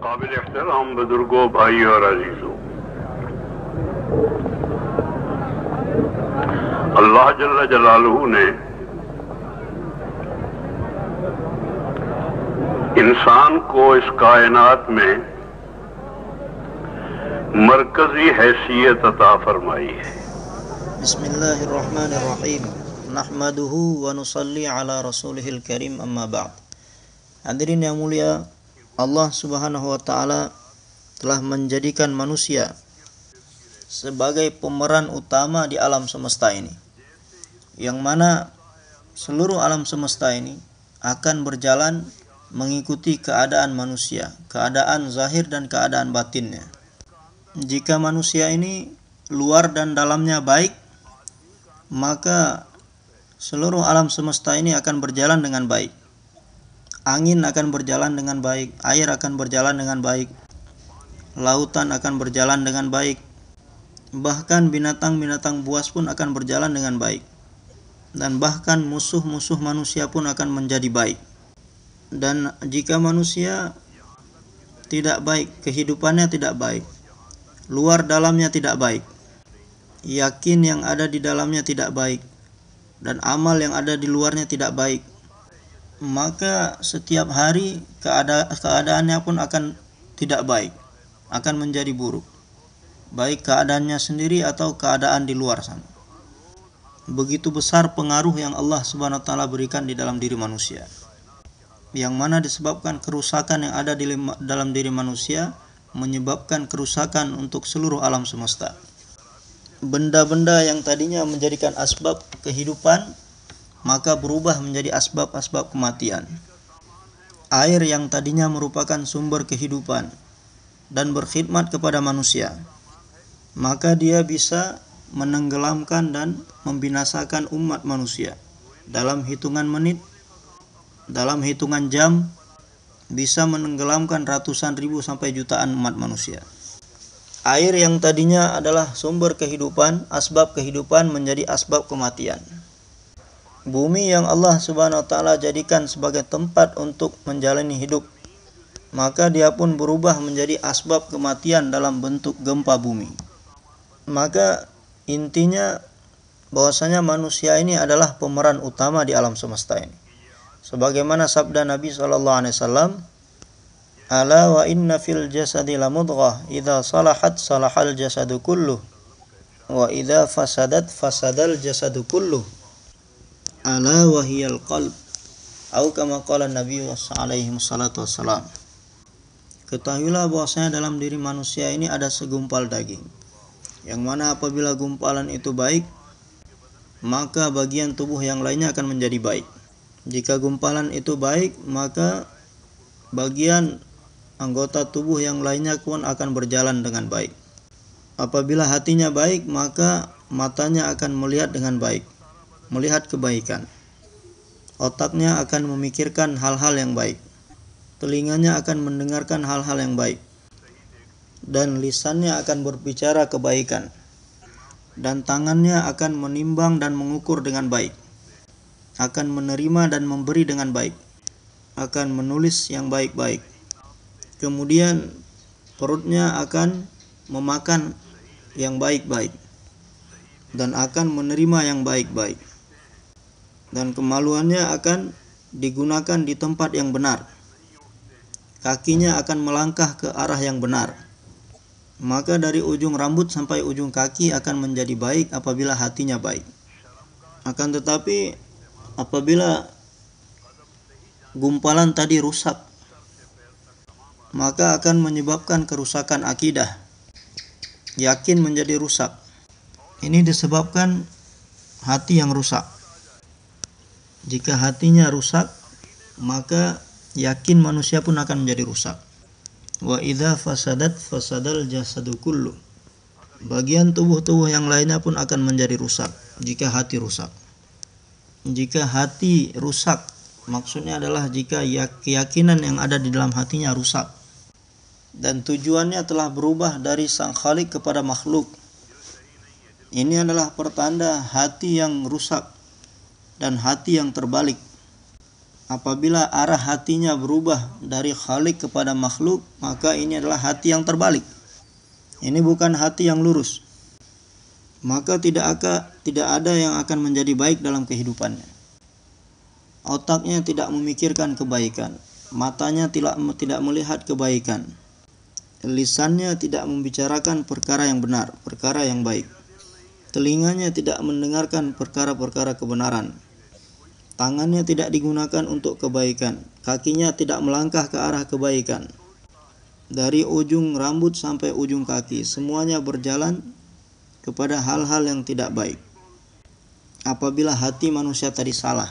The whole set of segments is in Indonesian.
قابل احترام بزرگوں بھائی اور عزیزوں۔ اللہ جل جلالہ نے انسان کو اس کائنات میں مرکزی حیثیت عطا فرمائی ہے۔ بسم اللہ الرحمن الرحیم۔ نحمده ونصلي على رسوله الكريم اما بعد۔ حضرین امولیہ Allah Subhanahu wa taala telah menjadikan manusia sebagai pemeran utama di alam semesta ini. Yang mana seluruh alam semesta ini akan berjalan mengikuti keadaan manusia, keadaan zahir dan keadaan batinnya. Jika manusia ini luar dan dalamnya baik, maka seluruh alam semesta ini akan berjalan dengan baik. Angin akan berjalan dengan baik, air akan berjalan dengan baik, lautan akan berjalan dengan baik, bahkan binatang-binatang buas pun akan berjalan dengan baik, dan bahkan musuh-musuh manusia pun akan menjadi baik. Dan jika manusia tidak baik, kehidupannya tidak baik, luar dalamnya tidak baik, yakin yang ada di dalamnya tidak baik dan amal yang ada di luarnya tidak baik maka setiap hari keada keadaannya pun akan tidak baik akan menjadi buruk. Baik keadaannya sendiri atau keadaan di luar sana. Begitu besar pengaruh yang Allah Subhanahu wa taala berikan di dalam diri manusia. Yang mana disebabkan kerusakan yang ada di dalam diri manusia menyebabkan kerusakan untuk seluruh alam semesta. Benda-benda yang tadinya menjadikan asbab kehidupan maka berubah menjadi asbab-asbab kematian. Air yang tadinya merupakan sumber kehidupan dan berkhidmat kepada manusia, maka dia bisa menenggelamkan dan membinasakan umat manusia dalam hitungan menit, dalam hitungan jam, bisa menenggelamkan ratusan ribu sampai jutaan umat manusia. Air yang tadinya adalah sumber kehidupan, asbab kehidupan menjadi asbab kematian. Bumi yang Allah Subhanahu wa taala jadikan sebagai tempat untuk menjalani hidup, maka dia pun berubah menjadi asbab kematian dalam bentuk gempa bumi. Maka intinya bahwasanya manusia ini adalah pemeran utama di alam semesta ini. Sebagaimana sabda Nabi sallallahu alaihi wasallam, Ala wa inna fil jasadi la mudghah idza salahat salahal jasadu kulluh wa idza fasadat fasadal jasadu kulluh ala wa hiyal qalb atau kama qala Nabi alaihi Ketahuilah bahwasanya dalam diri manusia ini ada segumpal daging. Yang mana apabila gumpalan itu baik maka bagian tubuh yang lainnya akan menjadi baik. Jika gumpalan itu baik maka bagian anggota tubuh yang lainnya pun akan berjalan dengan baik. Apabila hatinya baik, maka matanya akan melihat dengan baik, melihat kebaikan. Otaknya akan memikirkan hal-hal yang baik. Telinganya akan mendengarkan hal-hal yang baik. Dan lisannya akan berbicara kebaikan. Dan tangannya akan menimbang dan mengukur dengan baik. Akan menerima dan memberi dengan baik. Akan menulis yang baik-baik kemudian perutnya akan memakan yang baik-baik dan akan menerima yang baik-baik dan kemaluannya akan digunakan di tempat yang benar kakinya akan melangkah ke arah yang benar maka dari ujung rambut sampai ujung kaki akan menjadi baik apabila hatinya baik akan tetapi apabila gumpalan tadi rusak maka akan menyebabkan kerusakan akidah. Yakin menjadi rusak. Ini disebabkan hati yang rusak. Jika hatinya rusak, maka yakin manusia pun akan menjadi rusak. Wa idza fasadat fasadal jasadu. Bagian tubuh-tubuh yang lainnya pun akan menjadi rusak jika hati rusak. Jika hati rusak, maksudnya adalah jika keyakinan yang ada di dalam hatinya rusak dan tujuannya telah berubah dari sang khalik kepada makhluk. Ini adalah pertanda hati yang rusak dan hati yang terbalik. apabila arah hatinya berubah dari khalik kepada makhluk, maka ini adalah hati yang terbalik. Ini bukan hati yang lurus. Maka tidak akan tidak ada yang akan menjadi baik dalam kehidupannya. Otaknya tidak memikirkan kebaikan, matanya tidak tidak melihat kebaikan. Lisannya tidak membicarakan perkara yang benar, perkara yang baik. Telinganya tidak mendengarkan perkara-perkara kebenaran Tangannya tidak digunakan untuk kebaikan, kakinya tidak melangkah ke arah kebaikan. Dari ujung rambut sampai ujung kaki, semuanya berjalan kepada hal-hal yang tidak baik. Apabila hati manusia tadi salah,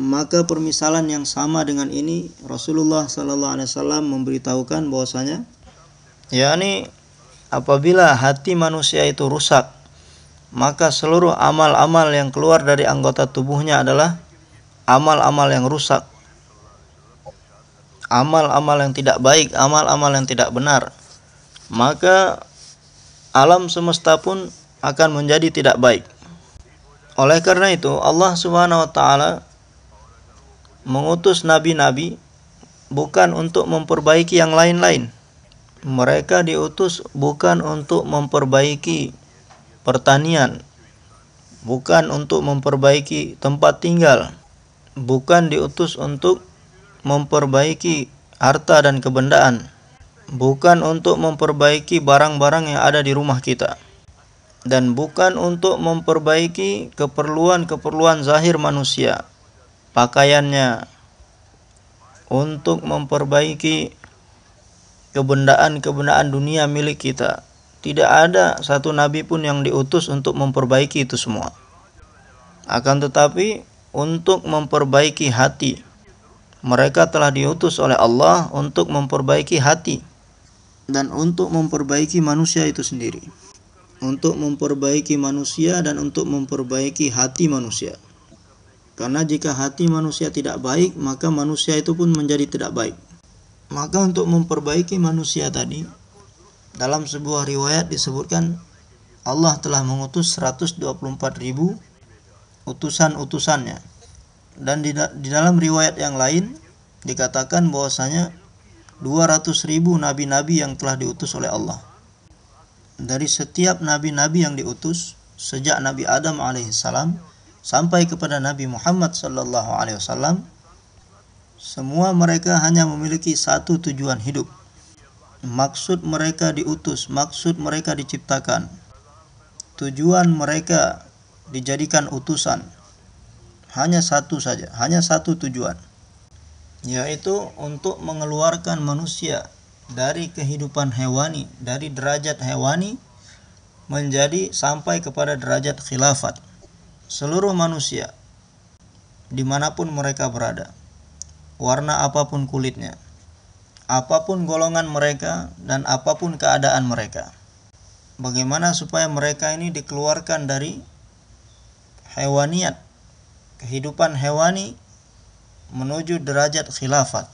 maka permisalan yang sama dengan ini Rasulullah Sallallahu Alaihi Wasallam memberitahukan bahwasanya, yakni apabila hati manusia itu rusak, maka seluruh amal-amal yang keluar dari anggota tubuhnya adalah amal-amal yang rusak. Amal-amal yang tidak baik, amal-amal yang tidak benar. Maka alam semesta pun akan menjadi tidak baik. Oleh karena itu, Allah Subhanahu wa taala mengutus nabi-nabi bukan untuk memperbaiki yang lain-lain. Mereka diutus bukan untuk memperbaiki pertanian, bukan untuk memperbaiki tempat tinggal, bukan diutus untuk memperbaiki harta dan kebendaan, bukan untuk memperbaiki barang-barang yang ada di rumah kita, dan bukan untuk memperbaiki keperluan-keperluan zahir manusia, pakaiannya, untuk memperbaiki kebendaan-kebendaan dunia milik kita tidak ada satu nabi pun yang diutus untuk memperbaiki itu semua. Akan tetapi untuk memperbaiki hati. Mereka telah diutus oleh Allah untuk memperbaiki hati dan untuk memperbaiki manusia itu sendiri. Untuk memperbaiki manusia dan untuk memperbaiki hati manusia. Karena jika hati manusia tidak baik, maka manusia itu pun menjadi tidak baik. Maka untuk memperbaiki manusia tadi, dalam sebuah riwayat disebutkan Allah telah mengutus 124 ribu utusan-utusannya. Dan di, di dalam riwayat yang lain dikatakan bahwasanya 200 ribu nabi-nabi yang telah diutus oleh Allah. Dari setiap nabi-nabi yang diutus sejak Nabi Adam alaihissalam sampai kepada Nabi Muhammad sallallahu alaihi wasallam semua mereka hanya memiliki satu tujuan hidup maksud mereka diutus, maksud mereka diciptakan, tujuan mereka dijadikan utusan. Hanya satu saja, hanya satu tujuan, yaitu untuk mengeluarkan manusia dari kehidupan hewani, dari derajat hewani menjadi sampai kepada derajat khilafat. Seluruh manusia, di mana pun mereka berada, warna apa pun kulitnya, apa pun golongan mereka dan apa pun keadaan mereka. Bagaimana supaya mereka ini dikeluarkan dari hewaniat, kehidupan hewani menuju derajat khilafat.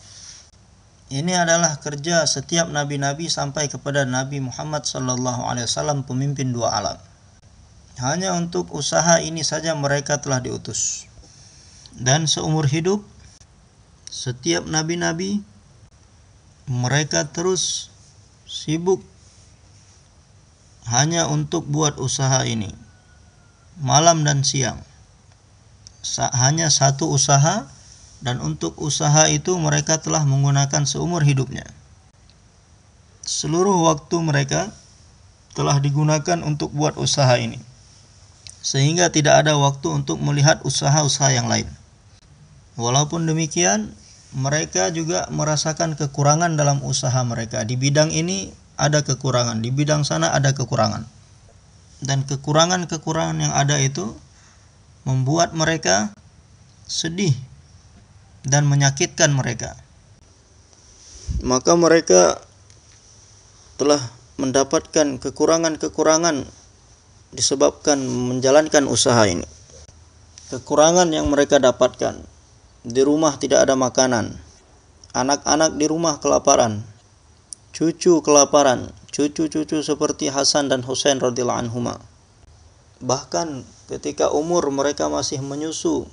Ini adalah kerja setiap nabi-nabi sampai kepada Nabi Muhammad sallallahu alaihi wasallam pemimpin dua alam. Hanya untuk usaha ini saja mereka telah diutus. Dan seumur hidup setiap nabi-nabi mereka terus sibuk hanya untuk buat usaha ini malam dan siang. Hanya satu usaha dan untuk usaha itu mereka telah menggunakan seumur hidupnya. Seluruh waktu mereka telah digunakan untuk buat usaha ini sehingga tidak ada waktu untuk melihat usaha-usaha yang lain. Walaupun demikian mereka juga merasakan kekurangan dalam usaha mereka. Di bidang ini ada kekurangan, di bidang sana ada kekurangan. Dan kekurangan-kekurangan yang ada itu membuat mereka sedih dan menyakitkan mereka. Maka mereka telah mendapatkan kekurangan-kekurangan disebabkan menjalankan usaha ini. Kekurangan yang mereka dapatkan di rumah tidak ada makanan. Anak-anak di rumah kelaparan. Cucu kelaparan. Cucu-cucu seperti Hasan dan Husain radhiyallahu anhuma. Bahkan ketika umur mereka masih menyusu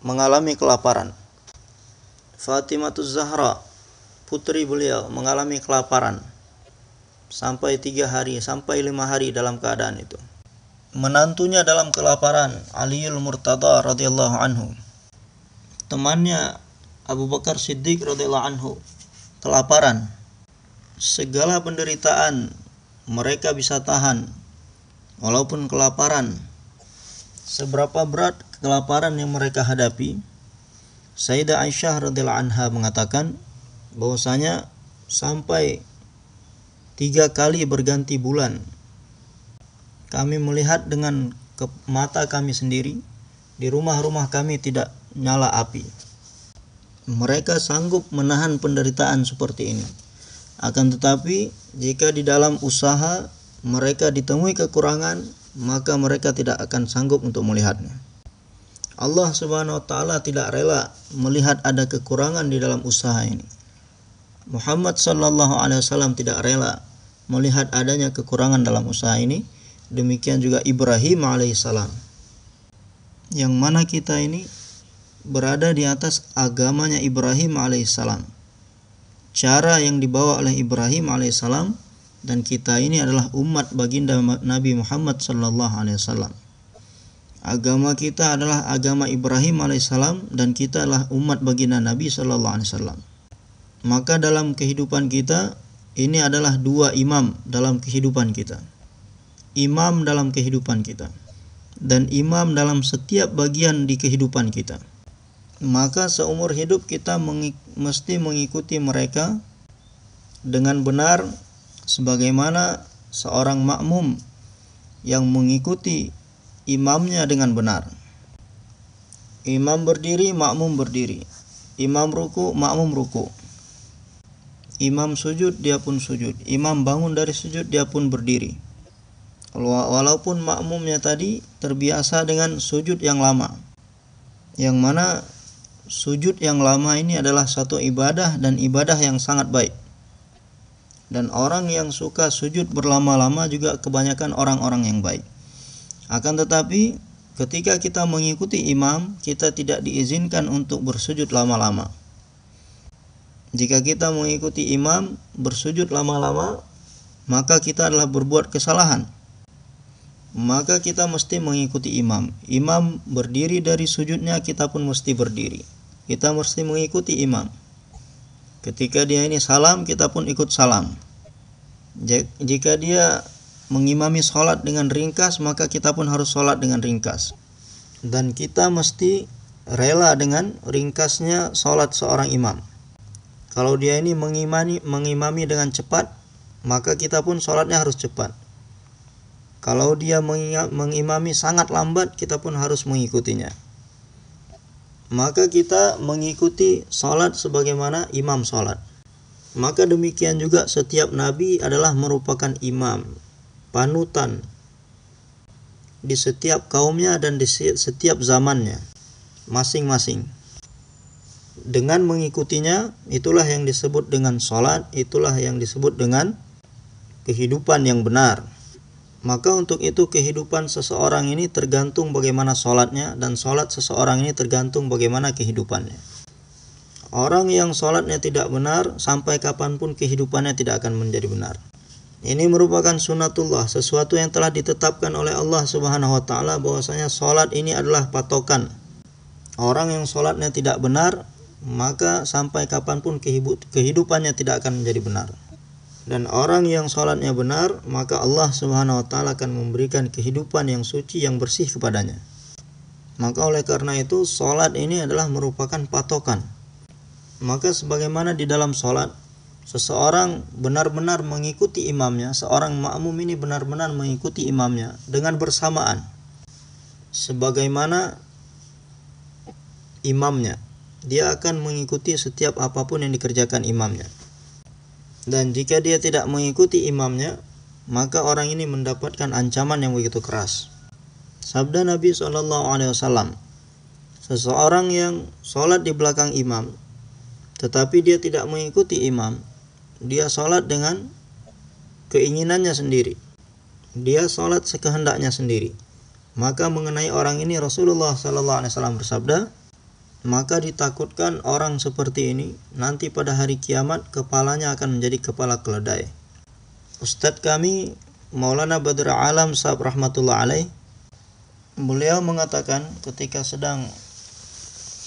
mengalami kelaparan. Fatimah Zahra putri beliau mengalami kelaparan sampai tiga hari sampai lima hari dalam keadaan itu menantunya dalam kelaparan Aliul Murtada radhiyallahu anhu temannya Abu Bakar Siddiq radhiyallahu anhu kelaparan. Segala penderitaan mereka bisa tahan walaupun kelaparan. Seberapa berat kelaparan yang mereka hadapi? Sayyidah Aisyah radhiyallahu anha mengatakan bahwasanya sampai tiga kali berganti bulan kami melihat dengan mata kami sendiri di rumah-rumah kami tidak nyala api. Mereka sanggup menahan penderitaan seperti ini. Akan tetapi jika di dalam usaha mereka ditemui kekurangan, maka mereka tidak akan sanggup untuk melihatnya. Allah Subhanahu wa taala tidak rela melihat ada kekurangan di dalam usaha ini. Muhammad sallallahu alaihi wasallam tidak rela melihat adanya kekurangan dalam usaha ini. Demikian juga Ibrahim alaihissalam. Yang mana kita ini berada di atas agamanya Ibrahim alaihissalam. Cara yang dibawa oleh Ibrahim alaihissalam dan kita ini adalah umat baginda Nabi Muhammad sallallahu alaihi wasallam. Agama kita adalah agama Ibrahim alaihissalam dan kita adalah umat baginda Nabi Shallallahu alaihi wasallam. Maka dalam kehidupan kita ini adalah dua imam dalam kehidupan kita. Imam dalam kehidupan kita dan imam dalam setiap bagian di kehidupan kita. Maka seumur hidup kita mengik mesti mengikuti mereka dengan benar sebagaimana seorang makmum yang mengikuti imamnya dengan benar. Imam berdiri, makmum berdiri. Imam ruku, makmum ruku. Imam sujud, dia pun sujud. Imam bangun dari sujud, dia pun berdiri. Walaupun makmumnya tadi terbiasa dengan sujud yang lama. Yang mana sujud yang lama ini adalah satu ibadah dan ibadah yang sangat baik. Dan orang yang suka sujud berlama-lama juga kebanyakan orang-orang yang baik. Akan tetapi ketika kita mengikuti imam, kita tidak diizinkan untuk bersujud lama-lama. Jika kita mengikuti imam bersujud lama-lama, maka kita adalah berbuat kesalahan. Maka kita mesti mengikuti imam. Imam berdiri dari sujudnya, kita pun mesti berdiri. Kita mesti mengikuti imam. Ketika dia ini salam, kita pun ikut salam. Jika dia mengimami sholat dengan ringkas maka kita pun harus sholat dengan ringkas dan kita mesti rela dengan ringkasnya sholat seorang imam kalau dia ini mengimani, mengimami dengan cepat maka kita pun sholatnya harus cepat kalau dia mengimami sangat lambat kita pun harus mengikutinya maka kita mengikuti sholat sebagaimana imam sholat maka demikian juga setiap nabi adalah merupakan imam panutan di setiap kaumnya dan di setiap zamannya masing-masing. Dengan mengikutinya, itulah yang disebut dengan sholat, itulah yang disebut dengan kehidupan yang benar. Maka untuk itu kehidupan seseorang ini tergantung bagaimana sholatnya dan sholat seseorang ini tergantung bagaimana kehidupannya. Orang yang sholatnya tidak benar sampai kapan pun kehidupannya tidak akan menjadi benar. Ini merupakan sunatullah, sesuatu yang telah ditetapkan oleh Allah Subhanahu wa taala bahwasanya salat ini adalah patokan. Orang yang salatnya tidak benar, maka sampai kapan pun kehidupannya tidak akan menjadi benar. Dan orang yang salatnya benar, maka Allah Subhanahu wa taala akan memberikan kehidupan yang suci yang bersih kepadanya. Maka oleh karena itu salat ini adalah merupakan patokan. Maka sebagaimana di dalam salat seseorang benar-benar mengikuti imamnya, seorang makmum ini benar-benar mengikuti imamnya dengan bersamaan. Sebagaimana imamnya, dia akan mengikuti setiap apa pun yang dikerjakan imamnya. Dan jika dia tidak mengikuti imamnya, maka orang ini mendapatkan ancaman yang begitu keras. Sabda Nabi SAW, seseorang yang sholat di belakang imam, tetapi dia tidak mengikuti imam, dia sholat dengan keinginannya sendiri. Dia sholat sekehendaknya sendiri. Maka mengenai orang ini Rasulullah Sallallahu Alaihi Wasallam bersabda, maka ditakutkan orang seperti ini nanti pada hari kiamat kepalanya akan menjadi kepala keledai. Ustadz kami Maulana Badr Alam Sahab Rahmatullah Alaih beliau mengatakan ketika sedang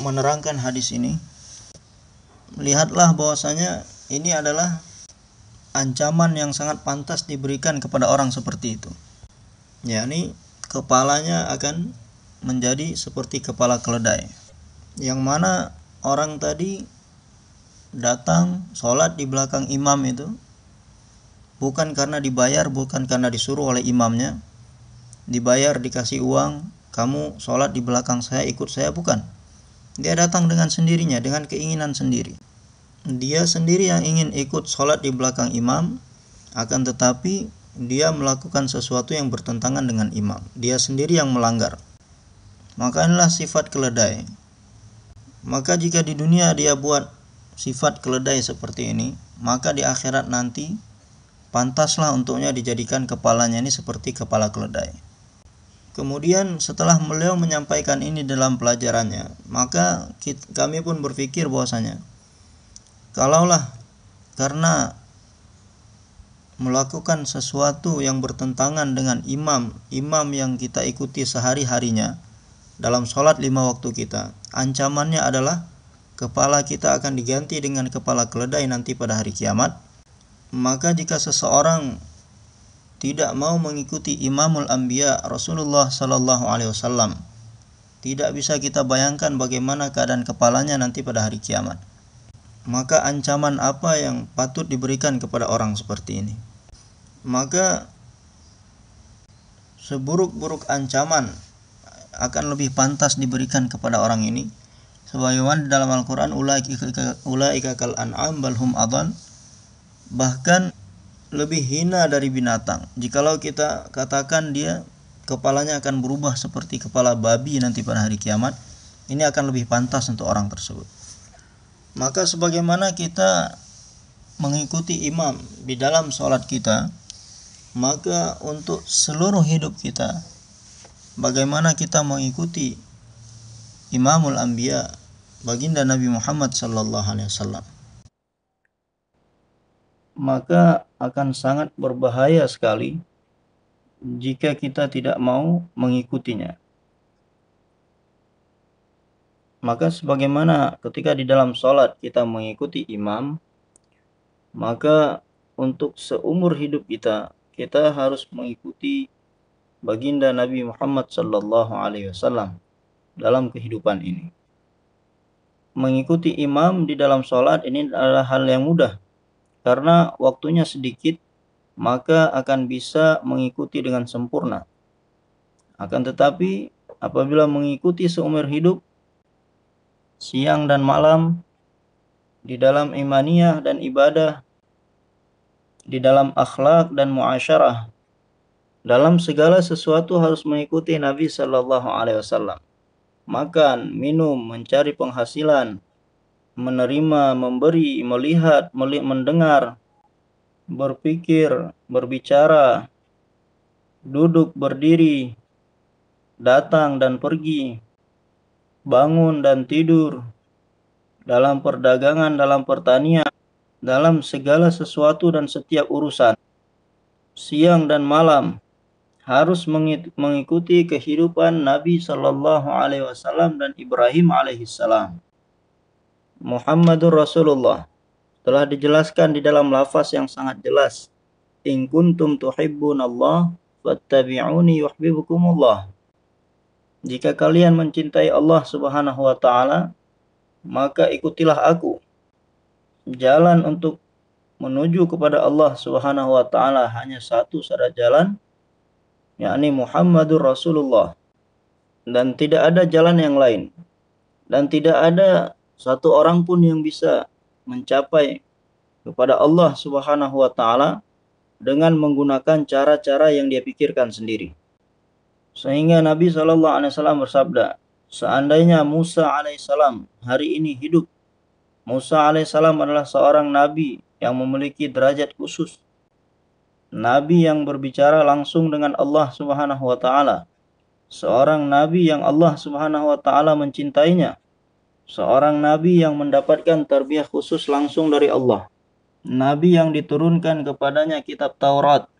menerangkan hadis ini lihatlah bahwasanya ini adalah ancaman yang sangat pantas diberikan kepada orang seperti itu yakni kepalanya akan menjadi seperti kepala keledai yang mana orang tadi datang sholat di belakang imam itu bukan karena dibayar bukan karena disuruh oleh imamnya. Dibayar dikasih uang kamu sholat di belakang saya ikut saya bukan. Dia datang dengan sendirinya dengan keinginan sendiri. Dia sendiri yang ingin ikut sholat di belakang imam akan tetapi dia melakukan sesuatu yang bertentangan dengan imam. Dia sendiri yang melanggar. Maka inilah sifat keledai maka jika di dunia dia buat sifat keledai seperti ini, maka di akhirat nanti pantaslah untuknya dijadikan kepalanya ini seperti kepala keledai. Kemudian setelah beliau menyampaikan ini dalam pelajarannya, maka kita, kami pun berpikir bahwasanya kalaulah karena melakukan sesuatu yang bertentangan dengan imam, imam yang kita ikuti sehari-harinya, dalam sholat lima waktu kita. Ancamannya adalah kepala kita akan diganti dengan kepala keledai nanti pada hari kiamat. Maka jika seseorang tidak mau mengikuti Imamul Anbiya Rasulullah Sallallahu Alaihi Wasallam, tidak bisa kita bayangkan bagaimana keadaan kepalanya nanti pada hari kiamat. Maka ancaman apa yang patut diberikan kepada orang seperti ini? Maka seburuk-buruk ancaman akan lebih pantas diberikan kepada orang ini. Sebagaimana dalam Al-Qur'an ulaika kal an'am balhum adhan. Bahkan lebih hina dari binatang. Jikalau kita katakan dia kepalanya akan berubah seperti kepala babi nanti pada hari kiamat ini akan lebih pantas untuk orang tersebut. Maka sebagaimana kita mengikuti imam di dalam sholat kita maka untuk seluruh hidup kita bagaimana kita mengikuti Imamul Anbiya baginda Nabi Muhammad sallallahu alaihi wasallam? Maka akan sangat berbahaya sekali jika kita tidak mau mengikutinya. Maka sebagaimana ketika di dalam sholat kita mengikuti imam maka untuk seumur hidup kita kita harus mengikuti baginda Nabi Muhammad sallallahu alaihi wasallam dalam kehidupan ini. Mengikuti imam di dalam sholat ini adalah hal yang mudah karena waktunya sedikit maka akan bisa mengikuti dengan sempurna. Akan tetapi apabila mengikuti seumur hidup siang dan malam di dalam imaniyah dan ibadah di dalam akhlak dan muasyarah dalam segala sesuatu harus mengikuti Nabi Shallallahu Alaihi Wasallam. Makan, minum, mencari penghasilan, menerima, memberi, melihat, melihat, mendengar, berpikir, berbicara, duduk, berdiri, datang dan pergi, bangun dan tidur, dalam perdagangan, dalam pertanian, dalam segala sesuatu dan setiap urusan, siang dan malam, harus mengikuti kehidupan Nabi Shallallahu Alaihi Wasallam dan Ibrahim alaihissalam. Muhammadur Rasulullah telah dijelaskan di dalam lafaz yang sangat jelas. In kuntum tuhibbun Allah fattabi'uni yuhibbukumullah. Jika kalian mencintai Allah Subhanahu wa taala, maka ikutilah aku. Jalan untuk menuju kepada Allah Subhanahu wa taala hanya satu saja jalan yakni Muhammadur Rasulullah dan tidak ada jalan yang lain dan tidak ada satu orang pun yang bisa mencapai kepada Allah Subhanahu wa taala dengan menggunakan cara-cara yang dia pikirkan sendiri. Sehingga Nabi Shallallahu alaihi wasallam bersabda, seandainya Musa alaihissalam hari ini hidup, Musa alaihissalam adalah seorang nabi yang memiliki derajat khusus nabi yang berbicara langsung dengan Allah Subhanahu wa taala. Seorang nabi yang Allah Subhanahu wa taala mencintainya seorang nabi yang mendapatkan tarbiyah khusus langsung dari Allah. Nabi yang diturunkan kepadanya kitab Taurat.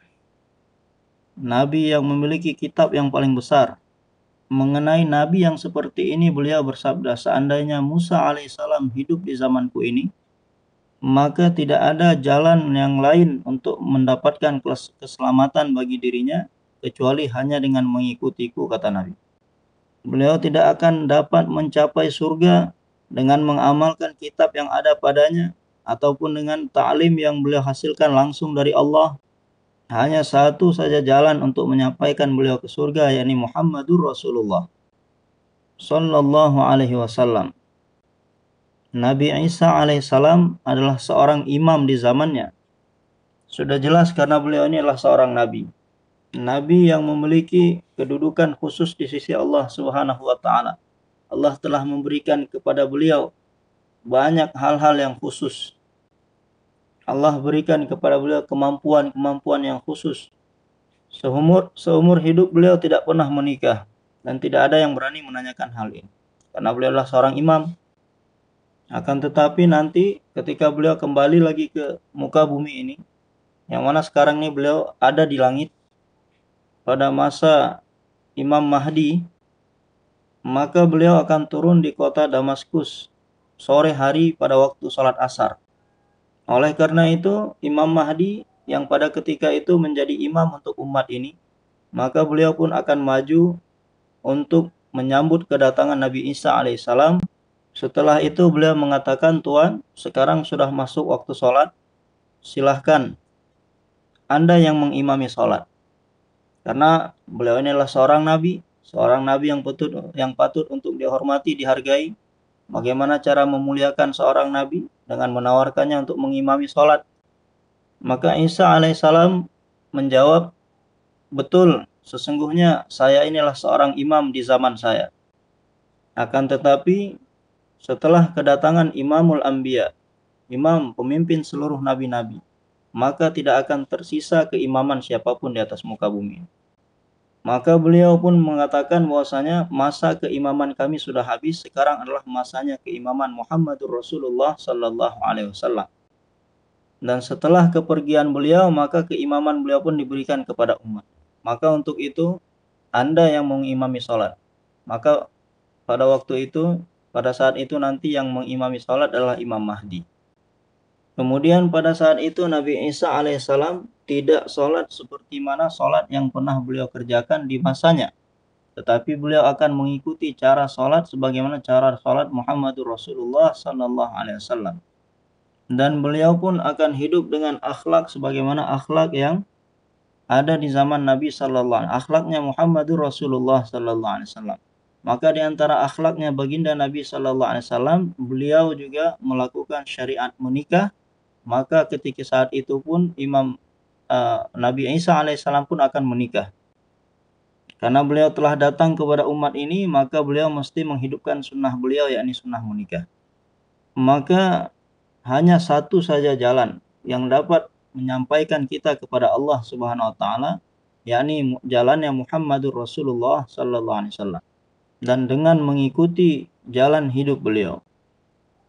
Nabi yang memiliki kitab yang paling besar. Mengenai nabi yang seperti ini beliau bersabda, seandainya Musa alaihissalam hidup di zamanku ini, maka tidak ada jalan yang lain untuk mendapatkan keselamatan bagi dirinya kecuali hanya dengan mengikutiku kata Nabi. Beliau tidak akan dapat mencapai surga dengan mengamalkan kitab yang ada padanya ataupun dengan ta'lim yang beliau hasilkan langsung dari Allah hanya satu saja jalan untuk menyampaikan beliau ke surga yakni Muhammadur Rasulullah sallallahu alaihi wasallam. Nabi Isa alaihissalam adalah seorang imam di zamannya. Sudah jelas karena beliau ini adalah seorang nabi. Nabi yang memiliki kedudukan khusus di sisi Allah Subhanahu wa taala. Allah telah memberikan kepada beliau banyak hal-hal yang khusus Allah berikan kepada beliau kemampuan-kemampuan yang khusus. Seumur seumur hidup beliau tidak pernah menikah dan tidak ada yang berani menanyakan hal ini. Karena beliau adalah seorang imam. Akan tetapi nanti ketika beliau kembali lagi ke muka bumi ini, yang mana sekarang ini beliau ada di langit pada masa Imam Mahdi, maka beliau akan turun di kota Damaskus sore hari pada waktu sholat asar. Oleh karena itu, Imam Mahdi yang pada ketika itu menjadi imam untuk umat ini, maka beliau pun akan maju untuk menyambut kedatangan Nabi Isa alaihissalam. Setelah itu beliau mengatakan, Tuhan, sekarang sudah masuk waktu sholat, silahkan Anda yang mengimami sholat. Karena beliau ini adalah seorang nabi, seorang nabi yang patut yang patut untuk dihormati, dihargai, Bagaimana cara memuliakan seorang nabi dengan menawarkannya untuk mengimami sholat? Maka Isa alaihissalam menjawab, betul, sesungguhnya saya inilah seorang imam di zaman saya. Akan tetapi setelah kedatangan Imamul Anbiya, imam pemimpin seluruh nabi-nabi, maka tidak akan tersisa keimaman siapa pun di atas muka bumi. Maka beliau pun mengatakan bahwasanya masa keimaman kami sudah habis, sekarang adalah masanya keimaman Muhammadur Rasulullah sallallahu alaihi wasallam. Dan setelah kepergian beliau, maka keimaman beliau pun diberikan kepada umat. Maka untuk itu, Anda yang mengimami sholat. Maka pada waktu itu, pada saat itu nanti yang mengimami sholat adalah Imam Mahdi. Kemudian pada saat itu Nabi Isa alaihissalam tidak sholat seperti mana sholat yang pernah beliau kerjakan di masanya. Tetapi beliau akan mengikuti cara sholat sebagaimana cara sholat Muhammadur Rasulullah Sallallahu Alaihi Wasallam. Dan beliau pun akan hidup dengan akhlak sebagaimana akhlak yang ada di zaman Nabi Sallallahu Alaihi Akhlaknya Muhammadur Rasulullah Sallallahu Alaihi Wasallam. Maka di antara akhlaknya baginda Nabi Sallallahu Alaihi Wasallam, beliau juga melakukan syariat menikah. Maka ketika saat itu pun Imam uh, Nabi Isa alaihissalam pun akan menikah. Karena beliau telah datang kepada umat ini, maka beliau mesti menghidupkan sunnah beliau, yakni sunnah menikah. Maka hanya satu saja jalan yang dapat menyampaikan kita kepada Allah Subhanahu wa taala, yakni jalannya Muhammadur Rasulullah sallallahu alaihi wasallam. Dan dengan mengikuti jalan hidup beliau.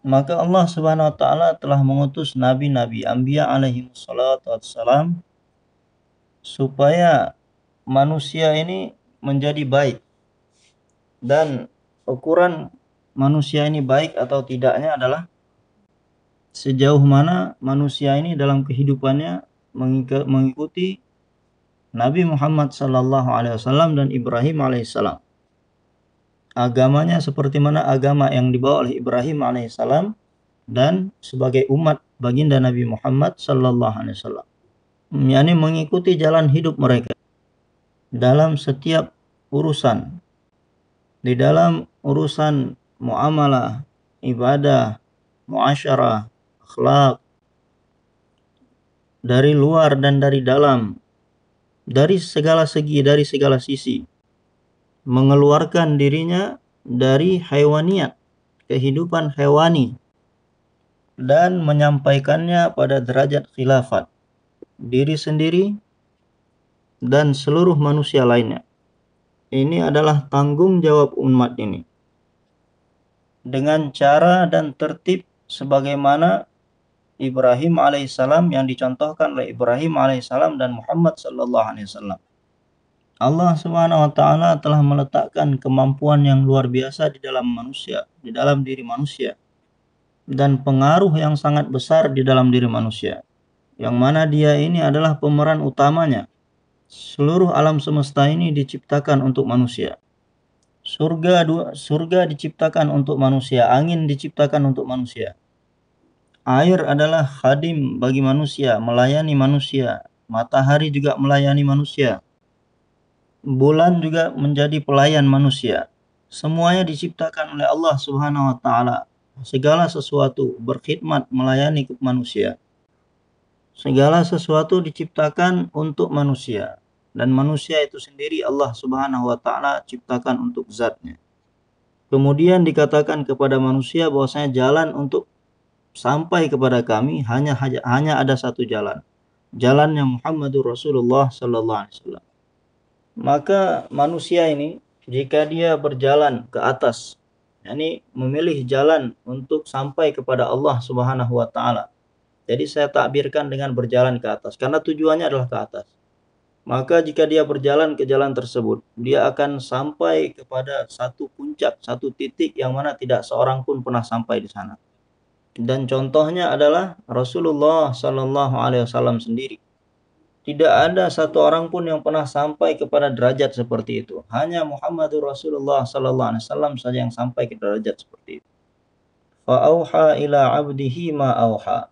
Maka Allah Subhanahu wa taala telah mengutus nabi-nabi, anbiya alaihi wassalam supaya manusia ini menjadi baik. Dan ukuran manusia ini baik atau tidaknya adalah sejauh mana manusia ini dalam kehidupannya mengikuti Nabi Muhammad sallallahu alaihi wasallam dan Ibrahim alaihissalam. Agamanya seperti mana agama yang dibawa oleh Ibrahim alaihissalam dan sebagai umat baginda Nabi Muhammad sallallahu alaihi wasallam. Yakni mengikuti jalan hidup mereka dalam setiap urusan. Di dalam urusan muamalah, ibadah, muasyarah, akhlak dari luar dan dari dalam dari segala segi, dari segala sisi mengeluarkan dirinya dari hewaniat, kehidupan hewani dan menyampaikannya pada derajat khilafat diri sendiri, dan seluruh manusia lainnya. Ini adalah tanggung jawab umat ini. dengan cara dan tertib sebagaimana Ibrahim alaihissalam yang dicontohkan oleh Ibrahim alaihissalam dan Muhammad sallallahu alaihi wasallam. Allah Subhanahu wa taala telah meletakkan kemampuan yang luar biasa di dalam manusia, di dalam diri manusia dan pengaruh yang sangat besar di dalam diri manusia. Yang mana dia ini adalah pemeran utamanya. Seluruh alam semesta ini diciptakan untuk manusia. Surga surga diciptakan untuk manusia, angin diciptakan untuk manusia. Air adalah khadim bagi manusia, melayani manusia. Matahari juga melayani manusia bulan juga menjadi pelayan manusia. Semuanya diciptakan oleh Allah Subhanahu wa taala. Segala sesuatu berkhidmat melayani manusia. Segala sesuatu diciptakan untuk manusia dan manusia itu sendiri Allah Subhanahu wa taala ciptakan untuk zatnya. Kemudian dikatakan kepada manusia bahwasanya jalan untuk sampai kepada kami hanya hanya ada satu jalan. Jalannya Muhammadur Rasulullah sallallahu alaihi wasallam maka manusia ini jika dia berjalan ke atas yakni memilih jalan untuk sampai kepada Allah Subhanahu wa taala. Jadi saya takbirkan dengan berjalan ke atas karena tujuannya adalah ke atas. Maka jika dia berjalan ke jalan tersebut, dia akan sampai kepada satu puncak, satu titik yang mana tidak seorang pun pernah sampai di sana. Dan contohnya adalah Rasulullah Sallallahu Alaihi Wasallam sendiri. Tidak ada satu orang pun yang pernah sampai kepada derajat seperti itu. Hanya Muhammadur Rasulullah sallallahu alaihi wasallam saja yang sampai ke derajat seperti itu. Fa'auha ila 'abdihi ma auha.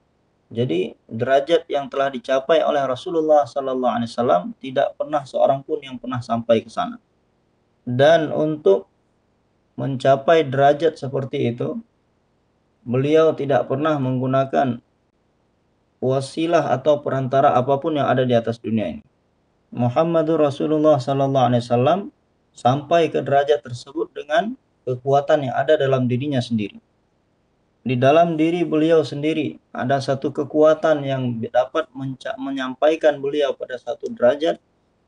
Jadi derajat yang telah dicapai oleh Rasulullah sallallahu alaihi wasallam tidak pernah seorang pun yang pernah sampai ke sana. Dan untuk mencapai derajat seperti itu, beliau tidak pernah menggunakan wasilah atau perantara apa pun yang ada di atas dunia ini. Muhammadur Rasulullah sallallahu alaihi wasallam sampai ke derajat tersebut dengan kekuatan yang ada dalam dirinya sendiri. Di dalam diri beliau sendiri ada satu kekuatan yang dapat menyampaikan beliau pada satu derajat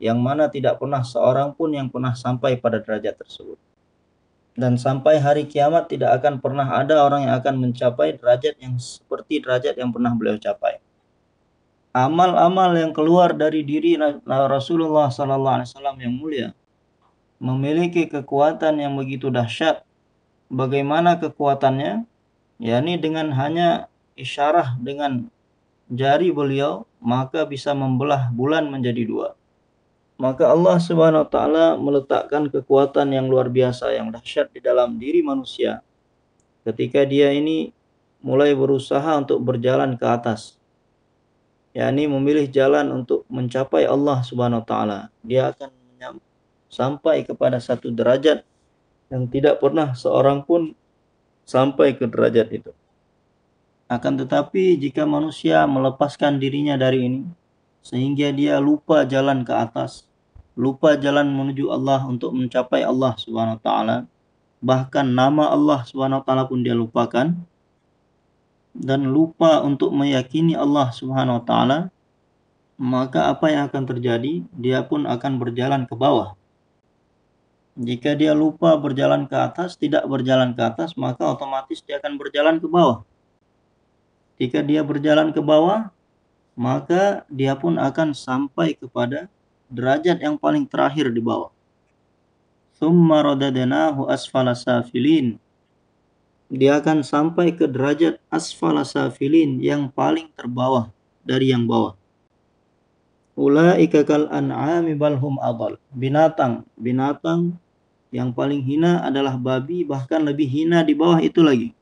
yang mana tidak pernah seorang pun yang pernah sampai pada derajat tersebut. Dan sampai hari kiamat tidak akan pernah ada orang yang akan mencapai derajat yang seperti derajat yang pernah beliau capai amal-amal yang keluar dari diri Rasulullah sallallahu alaihi wasallam yang mulia memiliki kekuatan yang begitu dahsyat. Bagaimana kekuatannya? yakni dengan hanya isyarah dengan jari beliau maka bisa membelah bulan menjadi dua. Maka Allah Subhanahu wa taala meletakkan kekuatan yang luar biasa yang dahsyat di dalam diri manusia ketika dia ini mulai berusaha untuk berjalan ke atas yakni memilih jalan untuk mencapai Allah Subhanahu wa taala. Dia akan sampai kepada satu derajat yang tidak pernah seorang pun sampai ke derajat itu. Akan tetapi jika manusia melepaskan dirinya dari ini sehingga dia lupa jalan ke atas, lupa jalan menuju Allah untuk mencapai Allah Subhanahu taala, bahkan nama Allah Subhanahu taala pun dia lupakan, dan lupa untuk meyakini Allah Subhanahu taala, maka apa yang akan terjadi? Dia pun akan berjalan ke bawah. Jika dia lupa berjalan ke atas, tidak berjalan ke atas, maka otomatis dia akan berjalan ke bawah. Jika dia berjalan ke bawah, maka dia pun akan sampai kepada derajat yang paling terakhir di bawah. Thumma radadnahu asfala dia akan sampai ke derajat asfala safilin yang paling terbawah dari yang bawah. Ulaika kal an'ami balhum adal. Binatang, binatang yang paling hina adalah babi bahkan lebih hina di bawah itu lagi.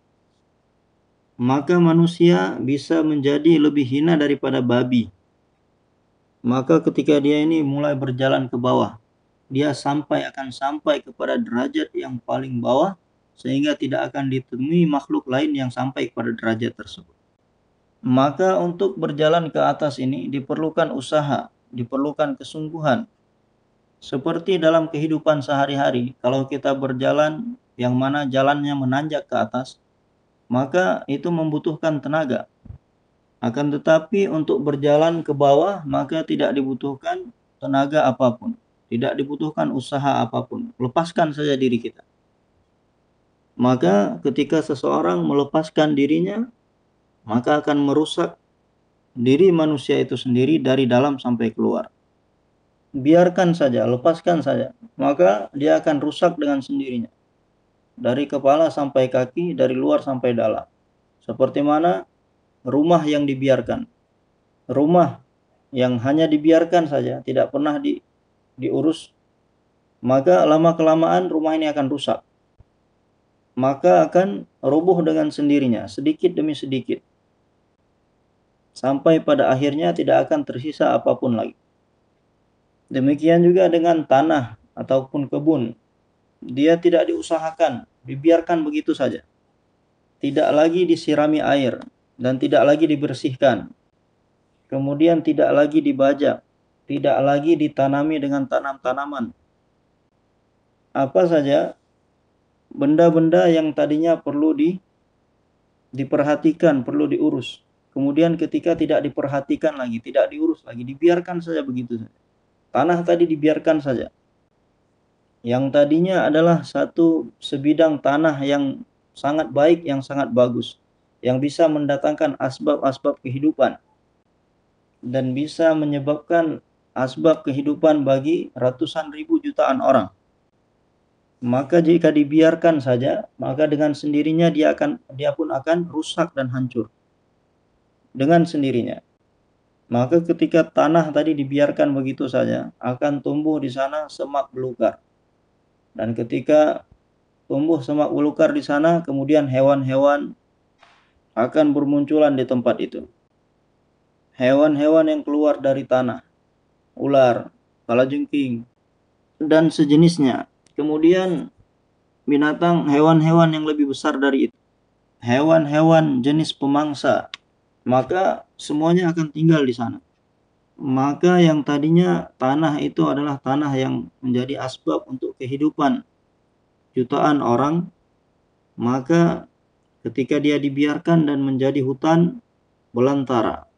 Maka manusia bisa menjadi lebih hina daripada babi. Maka ketika dia ini mulai berjalan ke bawah, dia sampai akan sampai kepada derajat yang paling bawah sehingga tidak akan ditemui makhluk lain yang sampai kepada derajat tersebut. Maka untuk berjalan ke atas ini diperlukan usaha, diperlukan kesungguhan. Seperti dalam kehidupan sehari-hari, kalau kita berjalan yang mana jalannya menanjak ke atas, maka itu membutuhkan tenaga. Akan tetapi untuk berjalan ke bawah, maka tidak dibutuhkan tenaga apa pun, tidak dibutuhkan usaha apa pun. Lepaskan saja diri kita Maka ketika seseorang melepaskan dirinya, maka akan merusak diri manusia itu sendiri dari dalam sampai keluar. Biarkan saja, lepaskan saja, maka dia akan rusak dengan sendirinya. Dari kepala sampai kaki, dari luar sampai dalam. Seperti mana rumah yang dibiarkan. Rumah yang hanya dibiarkan saja, tidak pernah di, diurus, maka lama-kelamaan rumah ini akan rusak. Maka akan roboh dengan sendirinya, sedikit demi sedikit. Sampai pada akhirnya tidak akan tersisa apa pun lagi. Demikian juga dengan tanah ataupun kebun. Dia tidak diusahakan, dibiarkan begitu saja. Tidak lagi disirami air dan tidak lagi dibersihkan. Kemudian tidak lagi dibajak, tidak lagi ditanami dengan tanam-tanaman. Apa saja benda-benda yang tadinya perlu di diperhatikan, perlu diurus. Kemudian ketika tidak diperhatikan lagi, tidak diurus lagi, dibiarkan saja begitu saja. Tanah tadi dibiarkan saja. Yang tadinya adalah satu sebidang tanah yang sangat baik, yang sangat bagus, yang bisa mendatangkan asbab-asbab kehidupan dan bisa menyebabkan asbab kehidupan bagi ratusan ribu jutaan orang. Maka jika dibiarkan saja, maka dengan sendirinya dia akan dia pun akan rusak dan hancur. Dengan sendirinya. Maka ketika tanah tadi dibiarkan begitu saja, akan tumbuh di sana semak belukar. Dan ketika tumbuh semak belukar di sana, kemudian hewan-hewan akan bermunculan di tempat itu. Hewan-hewan yang keluar dari tanah, ular, kalajengking, dan sejenisnya. Kemudian binatang hewan-hewan yang lebih besar dari itu. Hewan-hewan jenis pemangsa. Maka semuanya akan tinggal di sana. Maka yang tadinya tanah itu adalah tanah yang menjadi asbab untuk kehidupan jutaan orang, maka ketika dia dibiarkan dan menjadi hutan belantara,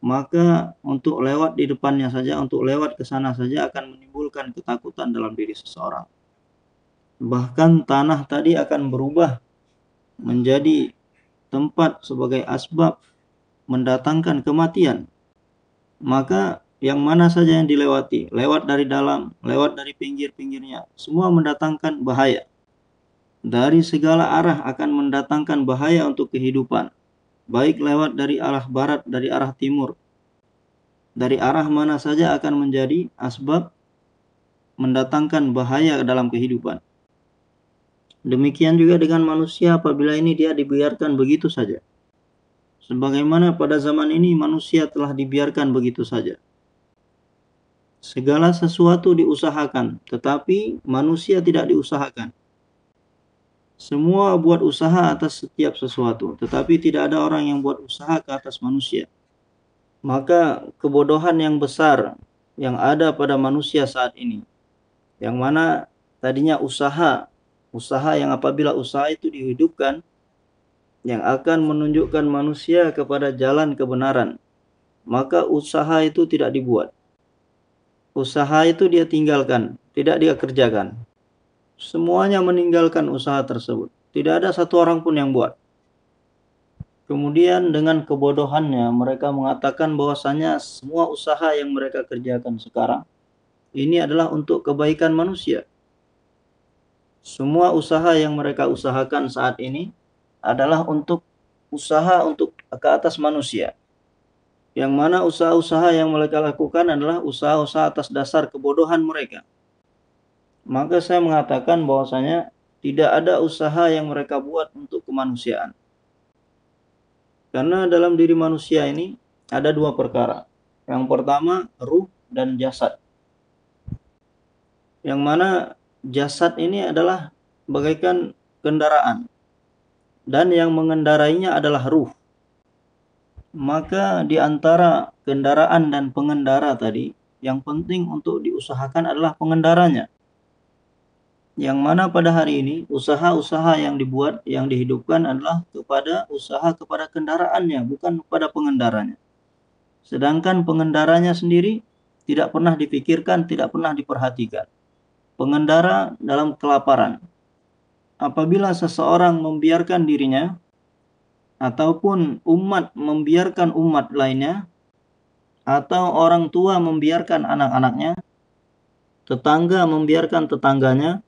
maka untuk lewat di depannya saja, untuk lewat ke sana saja akan menimbulkan ketakutan dalam diri seseorang. Bahkan tanah tadi akan berubah menjadi tempat sebagai asbab mendatangkan kematian. Maka yang mana saja yang dilewati, lewat dari dalam, lewat dari pinggir-pinggirnya, semua mendatangkan bahaya. Dari segala arah akan mendatangkan bahaya untuk kehidupan baik lewat dari arah barat, dari arah timur, dari arah mana saja akan menjadi asbab mendatangkan bahaya dalam kehidupan. Demikian juga dengan manusia apabila ini dia dibiarkan begitu saja. Sebagaimana pada zaman ini manusia telah dibiarkan begitu saja. Segala sesuatu diusahakan, tetapi manusia tidak diusahakan. Semua buat usaha atas setiap sesuatu, tetapi tidak ada orang yang buat usaha ke atas manusia. Maka kebodohan yang besar yang ada pada manusia saat ini, yang mana tadinya usaha, usaha yang apabila usaha itu dihidupkan, yang akan menunjukkan manusia kepada jalan kebenaran, maka usaha itu tidak dibuat. Usaha itu dia tinggalkan, tidak dia kerjakan. Semuanya meninggalkan usaha tersebut. Tidak ada satu orang pun yang buat. Kemudian dengan kebodohannya mereka mengatakan bahwasanya semua usaha yang mereka kerjakan sekarang ini adalah untuk kebaikan manusia. Semua usaha yang mereka usahakan saat ini adalah untuk usaha untuk ke atas manusia. Yang mana usaha-usaha yang mereka lakukan adalah usaha-usaha atas dasar kebodohan mereka maka saya mengatakan bahwasanya tidak ada usaha yang mereka buat untuk kemanusiaan. Karena dalam diri manusia ini ada dua perkara. Yang pertama ruh dan jasad. Yang mana jasad ini adalah bagaikan kendaraan dan yang mengendarainya adalah ruh. Maka di antara kendaraan dan pengendara tadi yang penting untuk diusahakan adalah pengendaranya. Yang mana pada hari ini usaha-usaha yang dibuat yang dihidupkan adalah kepada usaha kepada kendaraannya bukan kepada pengendaranya. Sedangkan pengendaranya sendiri tidak pernah dipikirkan tidak pernah diperhatikan. Pengendara dalam kelaparan apabila seseorang membiarkan dirinya ataupun umat membiarkan umat lainnya atau orang tua membiarkan anak-anaknya, tetangga membiarkan tetangganya,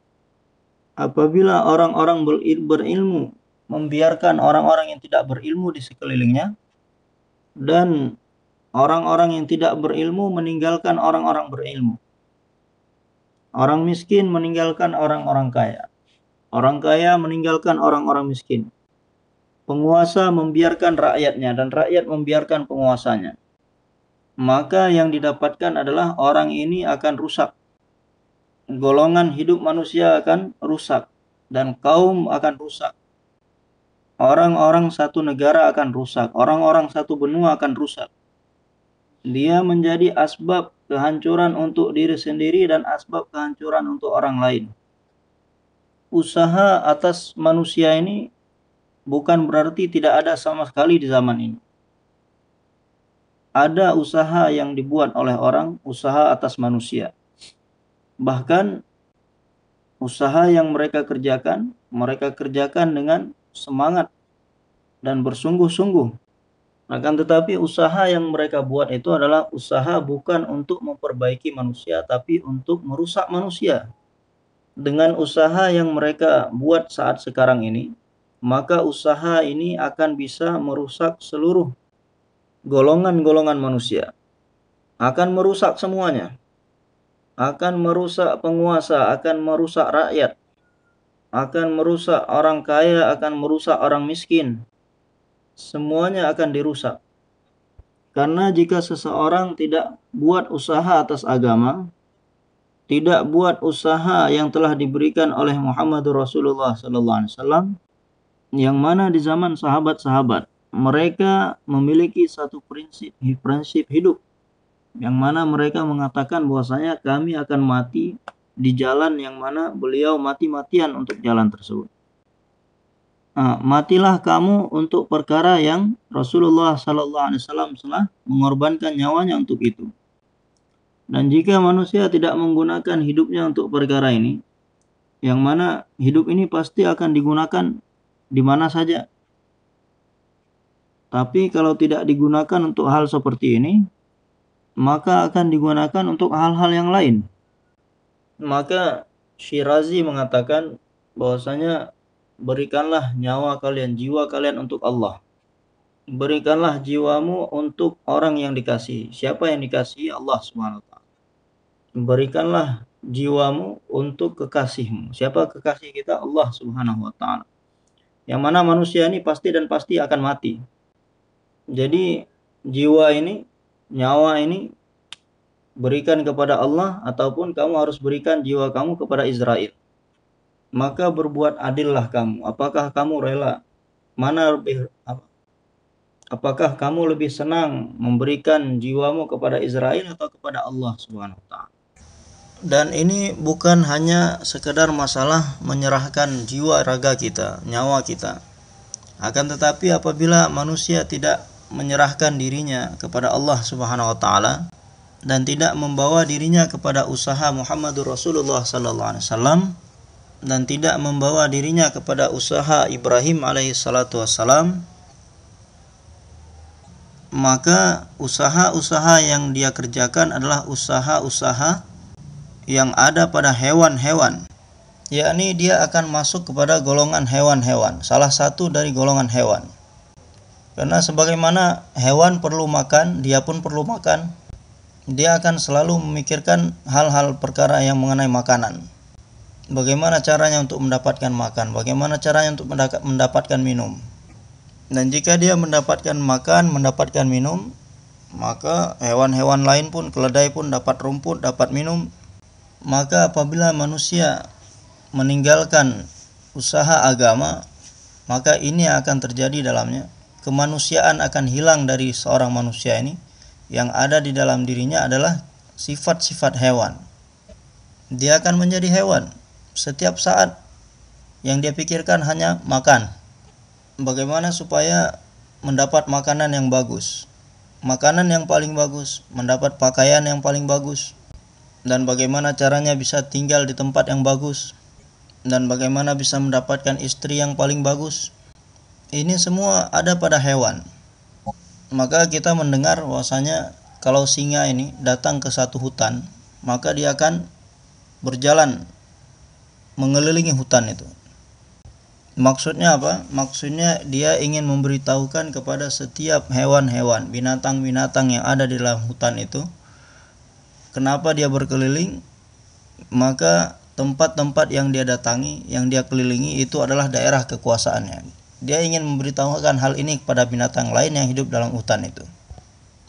apabila orang-orang berilmu membiarkan orang-orang yang tidak berilmu di sekelilingnya, dan orang-orang yang tidak berilmu meninggalkan orang-orang berilmu. Orang miskin meninggalkan orang-orang kaya. Orang kaya meninggalkan orang-orang miskin. Penguasa membiarkan rakyatnya dan rakyat membiarkan penguasanya maka yang didapatkan adalah orang ini akan rusak. Golongan hidup manusia akan rusak dan kaum akan rusak. Orang-orang satu negara akan rusak, orang-orang satu benua akan rusak. Dia menjadi asbab kehancuran untuk diri sendiri dan asbab kehancuran untuk orang lain. Usaha atas manusia ini bukan berarti tidak ada sama sekali di zaman ini ada usaha yang dibuat oleh orang, usaha atas manusia. Bahkan usaha yang mereka kerjakan, mereka kerjakan dengan semangat dan bersungguh-sungguh. Akan tetapi usaha yang mereka buat itu adalah usaha bukan untuk memperbaiki manusia, tapi untuk merusak manusia. Dengan usaha yang mereka buat saat sekarang ini, maka usaha ini akan bisa merusak seluruh golongan-golongan manusia. Akan merusak semuanya. Akan merusak penguasa akan merusak rakyat. Akan merusak orang kaya akan merusak orang miskin. Semuanya akan dirusak. Karena jika seseorang tidak buat usaha atas agama tidak buat usaha yang telah diberikan oleh Muhammad Rasulullah sallallahu alaihi wasallam yang mana di zaman sahabat-sahabat mereka memiliki satu prinsip prinsip hidup yang mana mereka mengatakan bahwasanya kami akan mati di jalan yang mana beliau mati-matian untuk jalan tersebut. Nah, matilah kamu untuk perkara yang Rasulullah Sallallahu Alaihi Wasallam telah mengorbankan nyawanya untuk itu. Dan jika manusia tidak menggunakan hidupnya untuk perkara ini, yang mana hidup ini pasti akan digunakan di mana saja, tapi kalau tidak digunakan untuk hal seperti ini, maka akan digunakan untuk hal-hal yang lain. Maka Syirazi mengatakan bahwasanya berikanlah nyawa kalian, jiwa kalian untuk Allah. Berikanlah jiwamu untuk orang yang dikasih. Siapa yang dikasih? Allah Subhanahu Berikanlah jiwamu untuk kekasihmu. Siapa kekasih kita? Allah Subhanahu wa taala. Yang mana manusia ini pasti dan pasti akan mati jadi jiwa ini, nyawa ini berikan kepada Allah ataupun kamu harus berikan jiwa kamu kepada Israel. Maka berbuat adillah kamu. Apakah kamu rela? Mana lebih Apakah kamu lebih senang memberikan jiwamu kepada Israel atau kepada Allah Subhanahu wa taala? Dan ini bukan hanya sekedar masalah menyerahkan jiwa raga kita, nyawa kita. Akan tetapi apabila manusia tidak menyerahkan dirinya kepada Allah Subhanahu wa taala dan tidak membawa dirinya kepada usaha Muhammadur Rasulullah sallallahu alaihi wasallam dan tidak membawa dirinya kepada usaha Ibrahim alaihi salatu wasallam maka usaha-usaha yang dia kerjakan adalah usaha-usaha yang ada pada hewan-hewan yakni dia akan masuk kepada golongan hewan-hewan salah satu dari golongan hewan karena sebagaimana hewan perlu makan, dia pun perlu makan. Dia akan selalu memikirkan hal-hal perkara yang mengenai makanan. Bagaimana caranya untuk mendapatkan makan, bagaimana caranya untuk mendapatkan minum. Dan jika dia mendapatkan makan, mendapatkan minum, maka hewan-hewan lain pun, keledai pun dapat rumput, dapat minum. Maka apabila manusia meninggalkan usaha agama, maka ini akan terjadi dalamnya kemanusiaan akan hilang dari seorang manusia ini yang ada di dalam dirinya adalah sifat-sifat hewan. Dia akan menjadi hewan setiap saat yang dia pikirkan hanya makan. Bagaimana supaya mendapat makanan yang bagus? Makanan yang paling bagus, mendapat pakaian yang paling bagus, dan bagaimana caranya bisa tinggal di tempat yang bagus, dan bagaimana bisa mendapatkan istri yang paling bagus. Ini semua ada pada hewan. Maka kita mendengar bahwasanya kalau singa ini datang ke satu hutan, maka dia akan berjalan mengelilingi hutan itu. Maksudnya apa? Maksudnya dia ingin memberitahukan kepada setiap hewan-hewan, binatang-binatang yang ada di dalam hutan itu, kenapa dia berkeliling, maka tempat-tempat yang dia datangi, yang dia kelilingi itu adalah daerah kekuasaannya. Dia ingin memberitahukan hal ini kepada binatang lain yang hidup dalam hutan itu.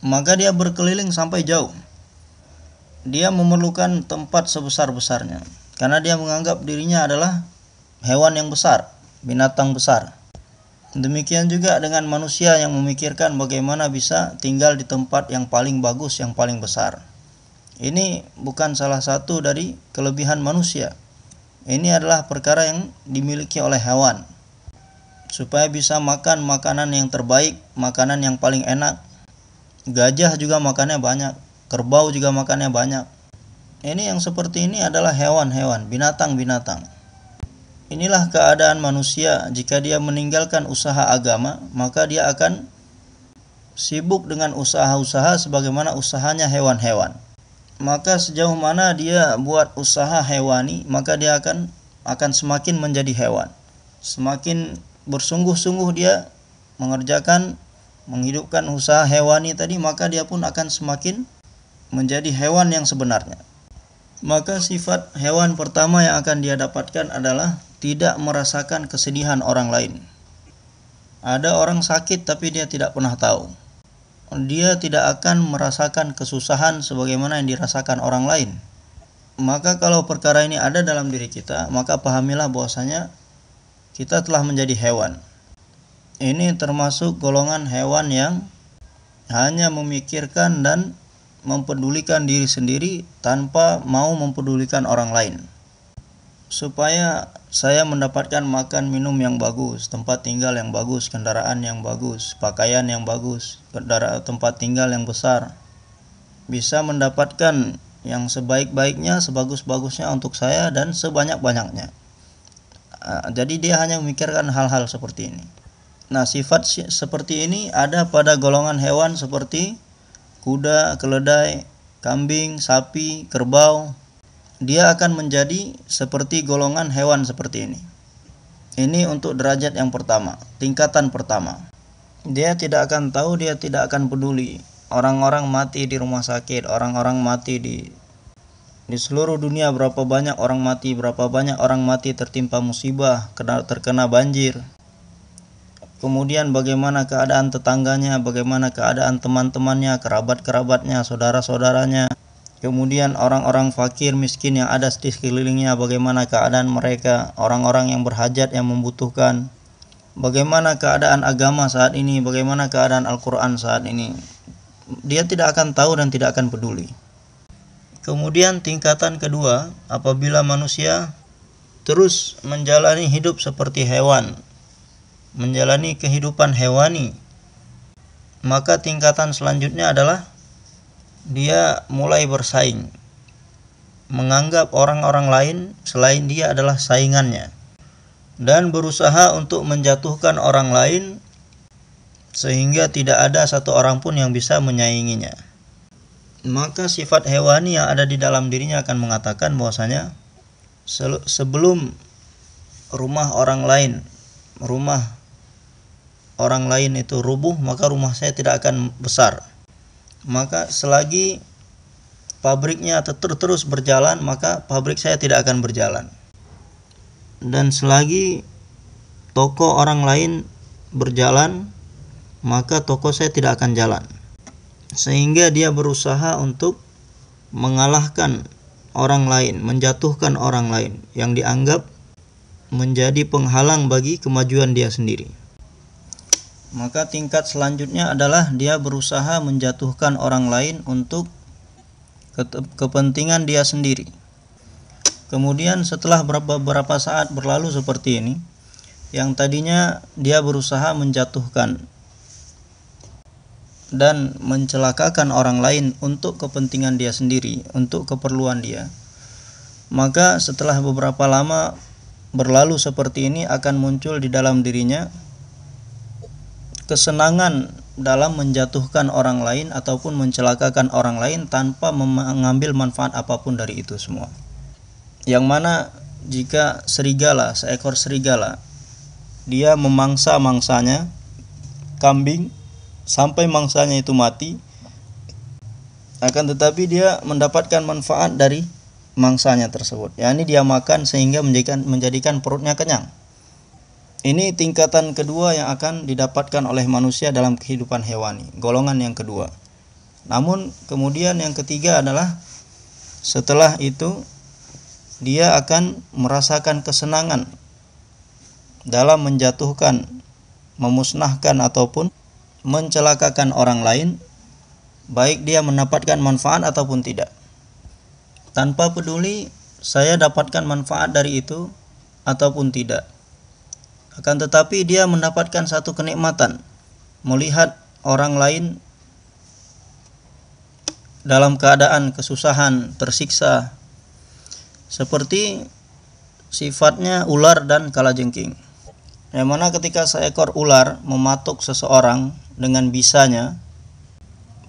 Maka dia berkeliling sampai jauh. Dia memerlukan tempat sebesar-besarnya karena dia menganggap dirinya adalah hewan yang besar binatang besar. Demikian juga dengan manusia yang memikirkan bagaimana bisa tinggal di tempat yang paling bagus, yang paling besar. Ini bukan salah satu dari kelebihan manusia. Ini adalah perkara yang dimiliki oleh hewan. Supaya bisa makan makanan yang terbaik, makanan yang paling enak. Gajah juga makannya banyak, kerbau juga makannya banyak. Ini yang seperti ini adalah hewan-hewan, binatang-binatang. Inilah keadaan manusia jika dia meninggalkan usaha agama, maka dia akan sibuk dengan usaha-usaha sebagaimana usahanya hewan-hewan. Maka sejauh mana dia buat usaha hewani, maka dia akan akan semakin menjadi hewan. Semakin bersungguh-sungguh dia mengerjakan menghidupkan usaha hewani tadi, maka dia pun akan semakin menjadi hewan yang sebenarnya. Maka sifat hewan pertama yang akan dia dapatkan adalah tidak merasakan kesedihan orang lain. Ada orang sakit tapi dia tidak pernah tahu. Dia tidak akan merasakan kesusahan sebagaimana yang dirasakan orang lain. Maka kalau perkara ini ada dalam diri kita, maka pahamilah bahwasanya kita telah menjadi hewan. Ini termasuk golongan hewan yang hanya memikirkan dan mempedulikan diri sendiri tanpa mau mempedulikan orang lain supaya saya mendapatkan makan minum yang bagus, tempat tinggal yang bagus, kendaraan yang bagus, pakaian yang bagus, kendaraan tempat tinggal yang besar. Bisa mendapatkan yang sebaik-baiknya, sebagus-bagusnya untuk saya dan sebanyak-banyaknya. Ah, jadi dia hanya memikirkan hal-hal seperti ini. Nah, sifat seperti ini ada pada golongan hewan seperti kuda, keledai, kambing, sapi, kerbau, dia akan menjadi seperti golongan hewan seperti ini. Ini untuk derajat yang pertama, tingkatan pertama. Dia tidak akan tahu, dia tidak akan peduli. Orang-orang mati di rumah sakit, orang-orang mati di di seluruh dunia berapa banyak orang mati, berapa banyak orang mati tertimpa musibah, kena, terkena banjir. Kemudian bagaimana keadaan tetangganya, bagaimana keadaan teman-temannya, kerabat-kerabatnya, saudara-saudaranya. Kemudian orang-orang fakir miskin yang ada di sekelilingnya bagaimana keadaan mereka, orang-orang yang berhajat yang membutuhkan. Bagaimana keadaan agama saat ini, bagaimana keadaan Al-Qur'an saat ini. Dia tidak akan tahu dan tidak akan peduli. Kemudian tingkatan kedua, apabila manusia terus menjalani hidup seperti hewan, menjalani kehidupan hewani, maka tingkatan selanjutnya adalah dia mulai bersaing, menganggap orang-orang lain selain dia adalah saingannya, dan berusaha untuk menjatuhkan orang lain sehingga tidak ada satu orang pun yang bisa menyainginya. Maka sifat hewani yang ada di dalam dirinya akan mengatakan bahwasanya sebelum rumah orang lain, rumah orang lain itu rubuh, maka rumah saya tidak akan besar maka selagi pabriknya terus berjalan maka pabrik saya tidak akan berjalan. Dan selagi toko orang lain berjalan maka toko saya tidak akan jalan. Sehingga dia berusaha untuk mengalahkan orang lain menjatuhkan orang lain yang dianggap menjadi penghalang bagi kemajuan dia sendiri maka tingkat selanjutnya adalah dia berusaha menjatuhkan orang lain untuk kepentingan dia sendiri. Kemudian setelah beberapa saat berlalu seperti ini, yang tadinya dia berusaha menjatuhkan dan mencelakakan orang lain untuk kepentingan dia sendiri, untuk keperluan dia. Maka setelah beberapa lama berlalu seperti ini akan muncul di dalam dirinya kesenangan dalam menjatuhkan orang lain ataupun mencelakakan orang lain tanpa mengambil manfaat apa pun dari itu semua. Yang mana jika serigala, seekor serigala, dia memangsa mangsanya, kambing, sampai mangsanya itu mati, akan tetapi dia mendapatkan manfaat dari mangsanya tersebut. Ya, ini dia makan sehingga menjadikan menjadikan perutnya kenyang. Ini tingkatan kedua yang akan didapatkan oleh manusia dalam kehidupan hewani, golongan yang kedua. Namun kemudian yang ketiga adalah setelah itu dia akan merasakan kesenangan dalam menjatuhkan, memusnahkan ataupun mencelakakan orang lain baik dia mendapatkan manfaat ataupun tidak. Tanpa peduli saya dapatkan manfaat dari itu ataupun tidak. Akan tetapi dia mendapatkan satu kenikmatan melihat orang lain dalam keadaan kesusahan, tersiksa seperti sifatnya ular dan kalajengking. Yang mana ketika seekor ular mematuk seseorang dengan bisanya,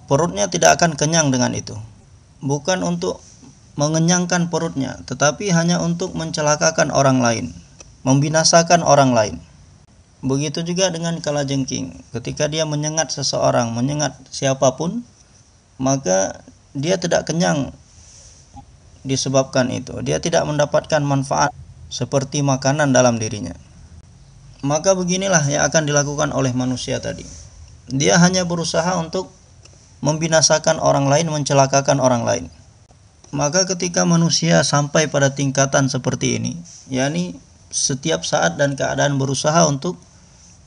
perutnya tidak akan kenyang dengan itu. Bukan untuk mengenyangkan perutnya, tetapi hanya untuk mencelakakan orang lain, membinasakan orang lain. Begitu juga dengan kalajengking, ketika dia menyengat seseorang, menyengat siapa pun, maka dia tidak kenyang disebabkan itu. Dia tidak mendapatkan manfaat seperti makanan dalam dirinya. Maka beginilah yang akan dilakukan oleh manusia tadi. Dia hanya berusaha untuk membinasakan orang lain, mencelakakan orang lain. Maka ketika manusia sampai pada tingkatan seperti ini, yakni setiap saat dan keadaan berusaha untuk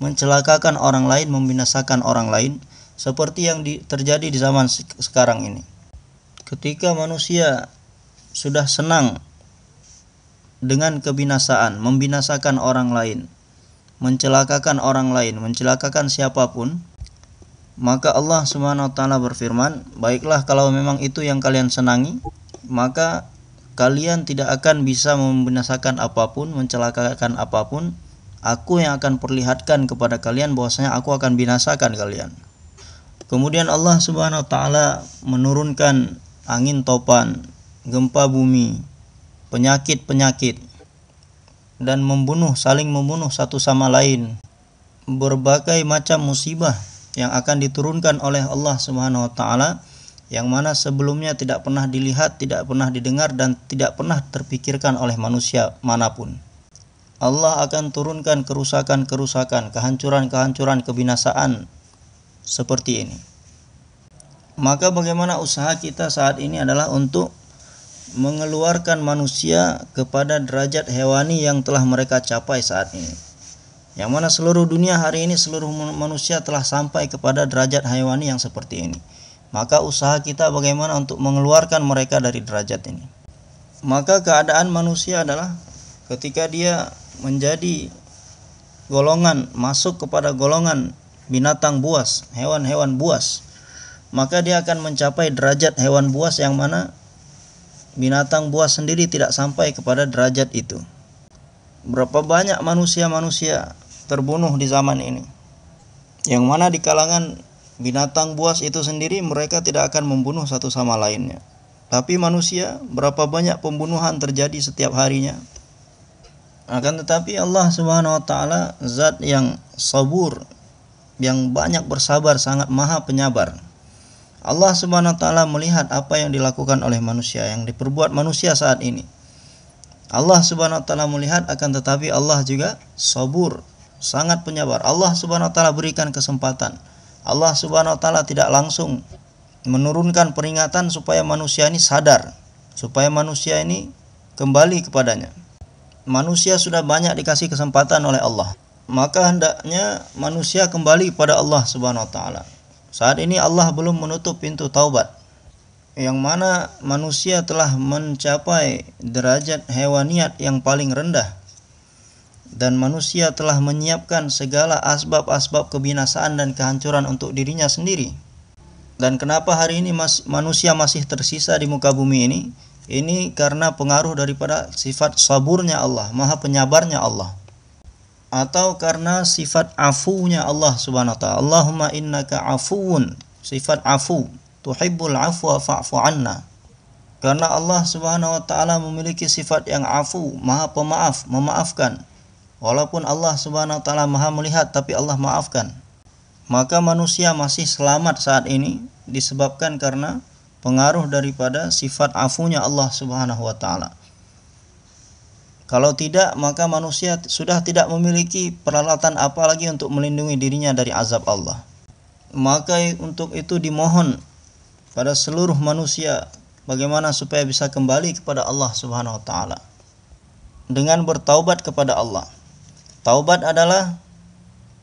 mencelakakan orang lain, membinasakan orang lain, seperti yang di, terjadi di zaman sekarang ini. Ketika manusia sudah senang dengan kebinasaan, membinasakan orang lain, mencelakakan orang lain, mencelakakan siapa pun, maka Allah Subhanahu wa taala berfirman, "Baiklah kalau memang itu yang kalian senangi, maka kalian tidak akan bisa membinasakan apa pun, mencelakakan apa pun. Aku yang akan perlihatkan kepada kalian bahwasanya aku akan binasakan kalian." Kemudian Allah Subhanahu wa taala menurunkan angin topan, gempa bumi, penyakit-penyakit dan membunuh saling membunuh satu sama lain. Berbagai macam musibah yang akan diturunkan oleh Allah Subhanahu wa taala yang mana sebelumnya tidak pernah dilihat, tidak pernah didengar dan tidak pernah terpikirkan oleh manusia mana pun. Allah akan turunkan kerusakan-kerusakan, kehancuran-kehancuran, kebinasaan seperti ini. Maka bagaimana usaha kita saat ini adalah untuk mengeluarkan manusia kepada derajat hewani yang telah mereka capai saat ini yang mana seluruh dunia hari ini seluruh manusia telah sampai kepada derajat hayawani yang seperti ini. Maka usaha kita bagaimana untuk mengeluarkan mereka dari derajat ini. Maka keadaan manusia adalah ketika dia menjadi golongan masuk kepada golongan binatang buas, hewan-hewan buas, maka dia akan mencapai derajat hewan buas yang mana binatang buas sendiri tidak sampai kepada derajat itu. Berapa banyak manusia-manusia terbunuh di zaman ini. Yang mana di kalangan binatang buas itu sendiri mereka tidak akan membunuh satu sama lainnya. Tapi manusia berapa banyak pembunuhan terjadi setiap harinya. Akan tetapi Allah Subhanahu wa taala zat yang sabur, yang banyak bersabar, sangat maha penyabar. Allah Subhanahu wa taala melihat apa yang dilakukan oleh manusia, yang diperbuat manusia saat ini. Allah Subhanahu wa taala melihat akan tetapi Allah juga sabur, sangat penyabar. Allah Subhanahu wa taala berikan kesempatan. Allah Subhanahu wa taala tidak langsung menurunkan peringatan supaya manusia ini sadar, supaya manusia ini kembali kepadanya. Manusia sudah banyak dikasih kesempatan oleh Allah. Maka hendaknya manusia kembali kepada Allah Subhanahu wa taala. Saat ini Allah belum menutup pintu taubat. Yang mana manusia telah mencapai derajat hewaniat yang paling rendah dan manusia telah menyiapkan segala asbab-asbab kebinasaan dan kehancuran untuk dirinya sendiri. Dan kenapa hari ini mas, manusia masih tersisa di muka bumi ini? Ini karena pengaruh daripada sifat saburnya Allah, maha penyabarnya Allah. Atau karena sifat afunya Allah subhanahu wa ta'ala. Allahumma innaka afuun. Sifat afu. Tuhibbul afwa fa'fu anna. Karena Allah subhanahu wa ta'ala memiliki sifat yang afu, maha pemaaf, memaafkan. Walaupun Allah subhanahu wa ta'ala maha melihat, tapi Allah maafkan. Maka manusia masih selamat saat ini disebabkan karena pengaruh daripada sifat afunya Allah Subhanahu wa taala. Kalau tidak, maka manusia sudah tidak memiliki peralatan apa lagi untuk melindungi dirinya dari azab Allah. Maka untuk itu dimohon pada seluruh manusia bagaimana supaya bisa kembali kepada Allah Subhanahu wa taala dengan bertaubat kepada Allah. Taubat adalah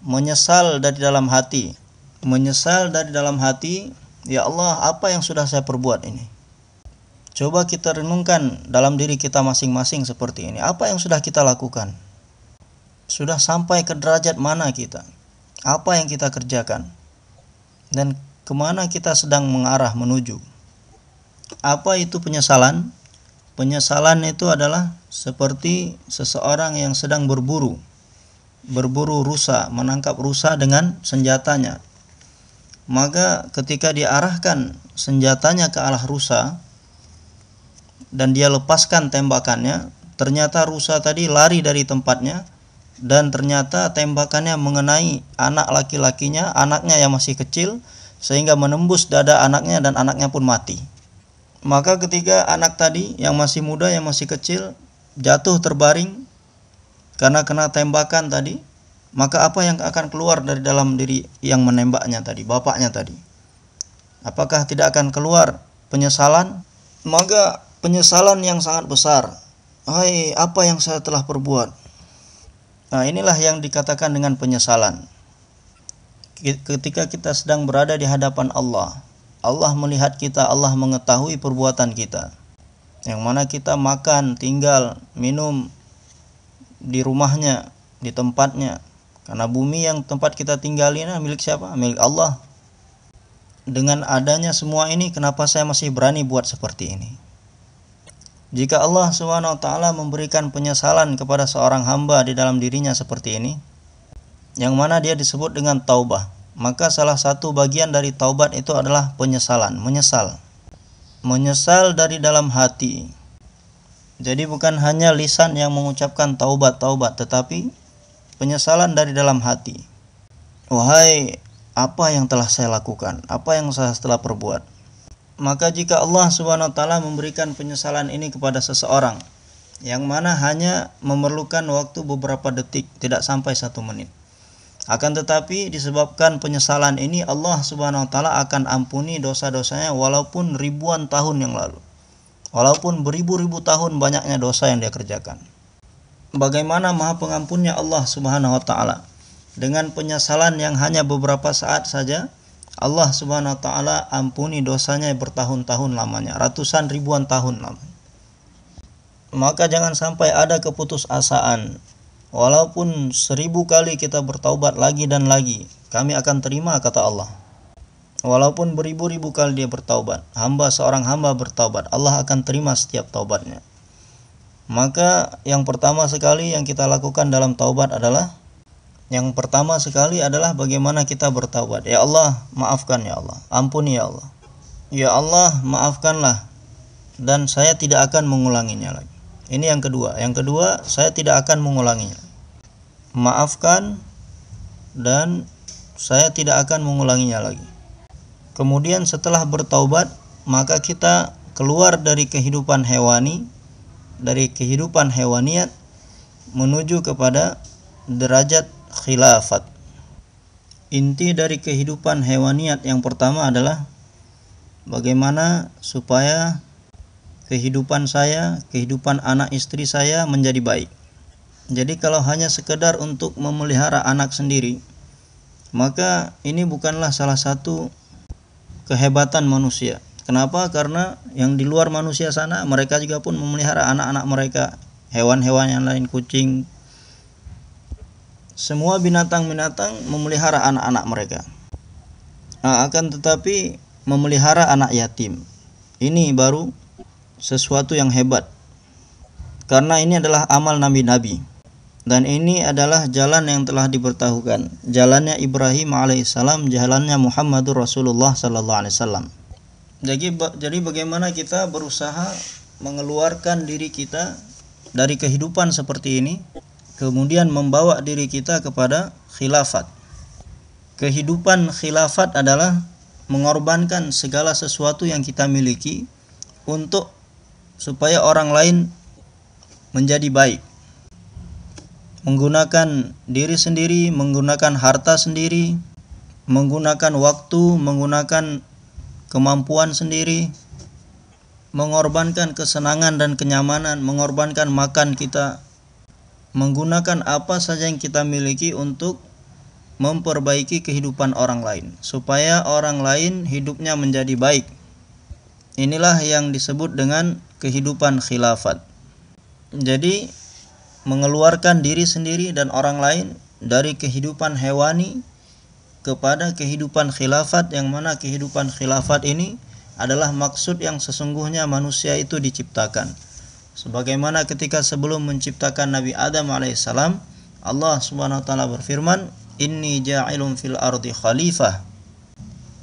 menyesal dari dalam hati. Menyesal dari dalam hati Ya Allah, apa yang sudah saya perbuat ini? Coba kita renungkan dalam diri kita masing-masing seperti ini. Apa yang sudah kita lakukan? Sudah sampai ke derajat mana kita? Apa yang kita kerjakan? Dan ke mana kita sedang mengarah menuju? Apa itu penyesalan? Penyesalan itu adalah seperti seseorang yang sedang berburu. Berburu rusa, menangkap rusa dengan senjatanya maka ketika diarahkan senjatanya ke arah rusa dan dia lepaskan tembakannya, ternyata rusa tadi lari dari tempatnya dan ternyata tembakannya mengenai anak laki-lakinya, anaknya yang masih kecil sehingga menembus dada anaknya dan anaknya pun mati. Maka ketika anak tadi yang masih muda yang masih kecil jatuh terbaring karena kena tembakan tadi, maka apa yang akan keluar dari dalam diri yang menembaknya tadi, bapaknya tadi? Apakah tidak akan keluar penyesalan? Maka penyesalan yang sangat besar. Hai, apa yang saya telah perbuat? Nah, inilah yang dikatakan dengan penyesalan. Ketika kita sedang berada di hadapan Allah, Allah melihat kita, Allah mengetahui perbuatan kita. Yang mana kita makan, tinggal, minum di rumahnya, di tempatnya, karena bumi yang tempat kita tinggal ini milik siapa? Milik Allah. Dengan adanya semua ini, kenapa saya masih berani buat seperti ini? Jika Allah swt memberikan penyesalan kepada seorang hamba di dalam dirinya seperti ini, yang mana dia disebut dengan taubah, maka salah satu bagian dari taubat itu adalah penyesalan, menyesal. Menyesal dari dalam hati. Jadi bukan hanya lisan yang mengucapkan taubat-taubat, tetapi penyesalan dari dalam hati. Wahai, apa yang telah saya lakukan? Apa yang saya telah perbuat? Maka jika Allah Subhanahu wa taala memberikan penyesalan ini kepada seseorang yang mana hanya memerlukan waktu beberapa detik, tidak sampai satu menit. Akan tetapi disebabkan penyesalan ini Allah Subhanahu wa taala akan ampuni dosa-dosanya walaupun ribuan tahun yang lalu. Walaupun beribu-ribu tahun banyaknya dosa yang dia kerjakan bagaimana maha pengampunnya Allah Subhanahu wa taala. Dengan penyesalan yang hanya beberapa saat saja, Allah Subhanahu wa taala ampuni dosanya bertahun-tahun lamanya, ratusan ribuan tahun lamanya. Maka jangan sampai ada keputusasaan. Walaupun seribu kali kita bertaubat lagi dan lagi, kami akan terima kata Allah. Walaupun beribu-ribu kali dia bertaubat, hamba seorang hamba bertaubat, Allah akan terima setiap taubatnya. Maka yang pertama sekali yang kita lakukan dalam taubat adalah yang pertama sekali adalah bagaimana kita bertaubat. Ya Allah, maafkan ya Allah. Ampuni ya Allah. Ya Allah, maafkanlah dan saya tidak akan mengulanginya lagi. Ini yang kedua. Yang kedua, saya tidak akan mengulanginya. Maafkan dan saya tidak akan mengulanginya lagi. Kemudian setelah bertaubat, maka kita keluar dari kehidupan hewani dari kehidupan hewaniat menuju kepada derajat khilafat. Inti dari kehidupan hewaniat yang pertama adalah bagaimana supaya kehidupan saya, kehidupan anak istri saya menjadi baik. Jadi kalau hanya sekedar untuk memelihara anak sendiri, maka ini bukanlah salah satu kehebatan manusia. Kenapa? Karena yang di luar manusia sana mereka juga pun memelihara anak-anak mereka, hewan-hewan yang lain, kucing. Semua binatang-binatang memelihara anak-anak mereka. Nah, akan tetapi memelihara anak yatim. Ini baru sesuatu yang hebat. Karena ini adalah amal nabi-nabi. Dan ini adalah jalan yang telah diberitahukan. Jalannya Ibrahim alaihissalam, jalannya Muhammadur Rasulullah sallallahu alaihi wasallam. Jadi jadi bagaimana kita berusaha mengeluarkan diri kita dari kehidupan seperti ini kemudian membawa diri kita kepada khilafat. Kehidupan khilafat adalah mengorbankan segala sesuatu yang kita miliki untuk supaya orang lain menjadi baik. Menggunakan diri sendiri, menggunakan harta sendiri, menggunakan waktu, menggunakan kemampuan sendiri, mengorbankan kesenangan dan kenyamanan, mengorbankan makan kita, menggunakan apa saja yang kita miliki untuk memperbaiki kehidupan orang lain, supaya orang lain hidupnya menjadi baik Inilah yang disebut dengan kehidupan khilafat. Jadi mengeluarkan diri sendiri dan orang lain dari kehidupan hewani kepada kehidupan khilafat yang mana kehidupan khilafat ini adalah maksud yang sesungguhnya manusia itu diciptakan. Sebagaimana ketika sebelum menciptakan Nabi Adam alaihissalam, Allah Subhanahu wa taala berfirman, "Inni ja'ilun fil ardi khalifah."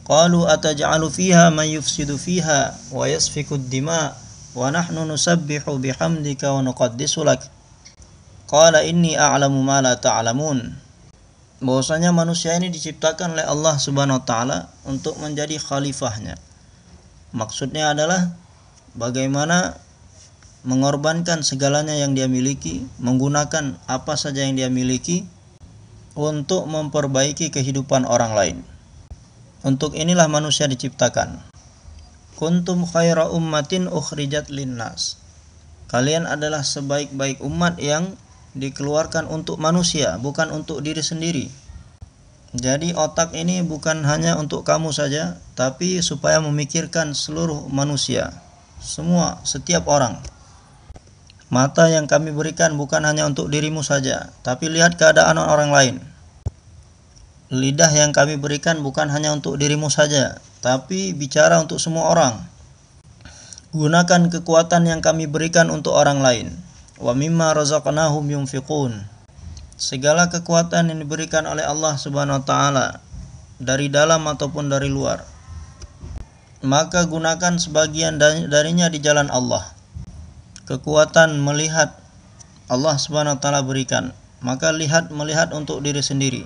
Qalu ataj'alu fiha man yufsidu fiha wa yasfiku ad-dima wa nahnu nusabbihu bihamdika wa nuqaddisu lak. Qala inni a'lamu ma la ta'lamun. Bahwasanya manusia ini diciptakan oleh Allah Subhanahu wa taala untuk menjadi khalifahnya. Maksudnya adalah bagaimana mengorbankan segalanya yang dia miliki, menggunakan apa saja yang dia miliki untuk memperbaiki kehidupan orang lain. Untuk inilah manusia diciptakan. Kuntum khaira ummatin ukhrijat linnas. Kalian adalah sebaik-baik umat yang dikeluarkan untuk manusia, bukan untuk diri sendiri. Jadi otak ini bukan hanya untuk kamu saja, tapi supaya memikirkan seluruh manusia, semua, setiap orang. Mata yang kami berikan bukan hanya untuk dirimu saja, tapi lihat keadaan orang lain. Lidah yang kami berikan bukan hanya untuk dirimu saja, tapi bicara untuk semua orang. Gunakan kekuatan yang kami berikan untuk orang lain. Wa mimma razaqnahum yunfiqun. Segala kekuatan yang diberikan oleh Allah Subhanahu wa taala dari dalam ataupun dari luar. Maka gunakan sebagian darinya di jalan Allah. Kekuatan melihat Allah Subhanahu wa taala berikan, maka lihat melihat untuk diri sendiri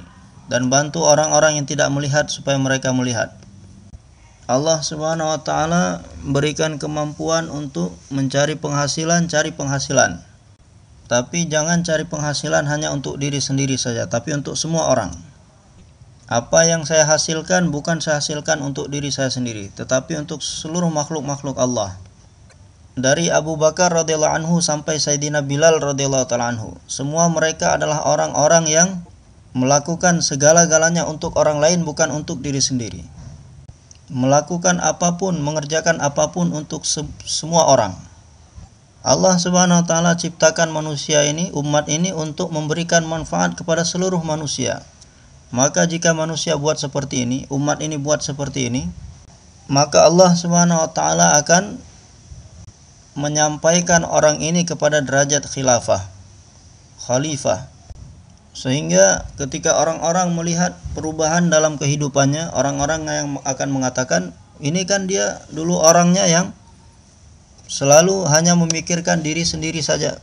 dan bantu orang-orang yang tidak melihat supaya mereka melihat. Allah Subhanahu wa taala berikan kemampuan untuk mencari penghasilan, cari penghasilan. Tapi jangan cari penghasilan hanya untuk diri sendiri saja, tapi untuk semua orang. Apa yang saya hasilkan bukan saya hasilkan untuk diri saya sendiri, tetapi untuk seluruh makhluk-makhluk Allah. Dari Abu Bakar radhiyallahu anhu sampai Sayyidina Bilal radhiyallahu taala anhu, semua mereka adalah orang-orang yang melakukan segala-galanya untuk orang lain bukan untuk diri sendiri. Melakukan apa pun, mengerjakan apa pun untuk se semua orang. Allah Subhanahu wa taala ciptakan manusia ini, umat ini untuk memberikan manfaat kepada seluruh manusia. Maka jika manusia buat seperti ini, umat ini buat seperti ini, maka Allah Subhanahu wa taala akan menyampaikan orang ini kepada derajat khilafah, khalifah sehingga ketika orang-orang melihat perubahan dalam kehidupannya, orang-orang yang akan mengatakan, ini kan dia dulu orangnya yang selalu hanya memikirkan diri sendiri saja.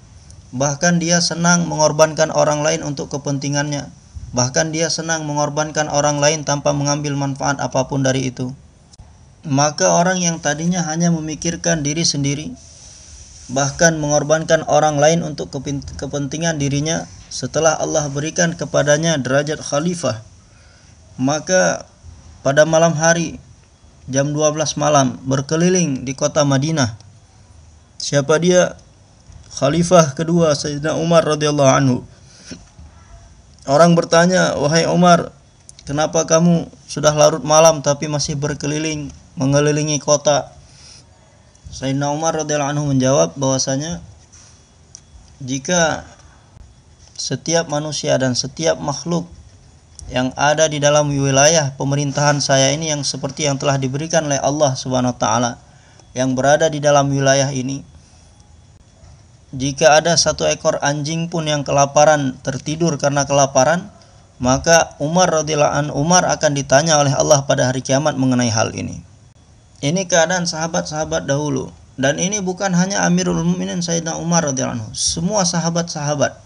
Bahkan dia senang mengorbankan orang lain untuk kepentingannya. Bahkan dia senang mengorbankan orang lain tanpa mengambil manfaat apa pun dari itu. Maka orang yang tadinya hanya memikirkan diri sendiri, bahkan mengorbankan orang lain untuk kepentingan dirinya, setelah Allah berikan kepadanya derajat khalifah maka pada malam hari jam 12 malam berkeliling di kota Madinah siapa dia khalifah kedua Sayyidina Umar radhiyallahu anhu orang bertanya wahai Umar kenapa kamu sudah larut malam tapi masih berkeliling mengelilingi kota Sayyidina Umar radhiyallahu anhu menjawab bahwasanya jika setiap manusia dan setiap makhluk yang ada di dalam wilayah pemerintahan saya ini yang seperti yang telah diberikan oleh Allah Subhanahu wa taala yang berada di dalam wilayah ini. Jika ada satu ekor anjing pun yang kelaparan tertidur karena kelaparan, maka Umar radhiyallahu an Umar akan ditanya oleh Allah pada hari kiamat mengenai hal ini. Ini keadaan sahabat-sahabat dahulu dan ini bukan hanya Amirul Mukminin Sayyidina Umar radhiyallahu anhu, semua sahabat-sahabat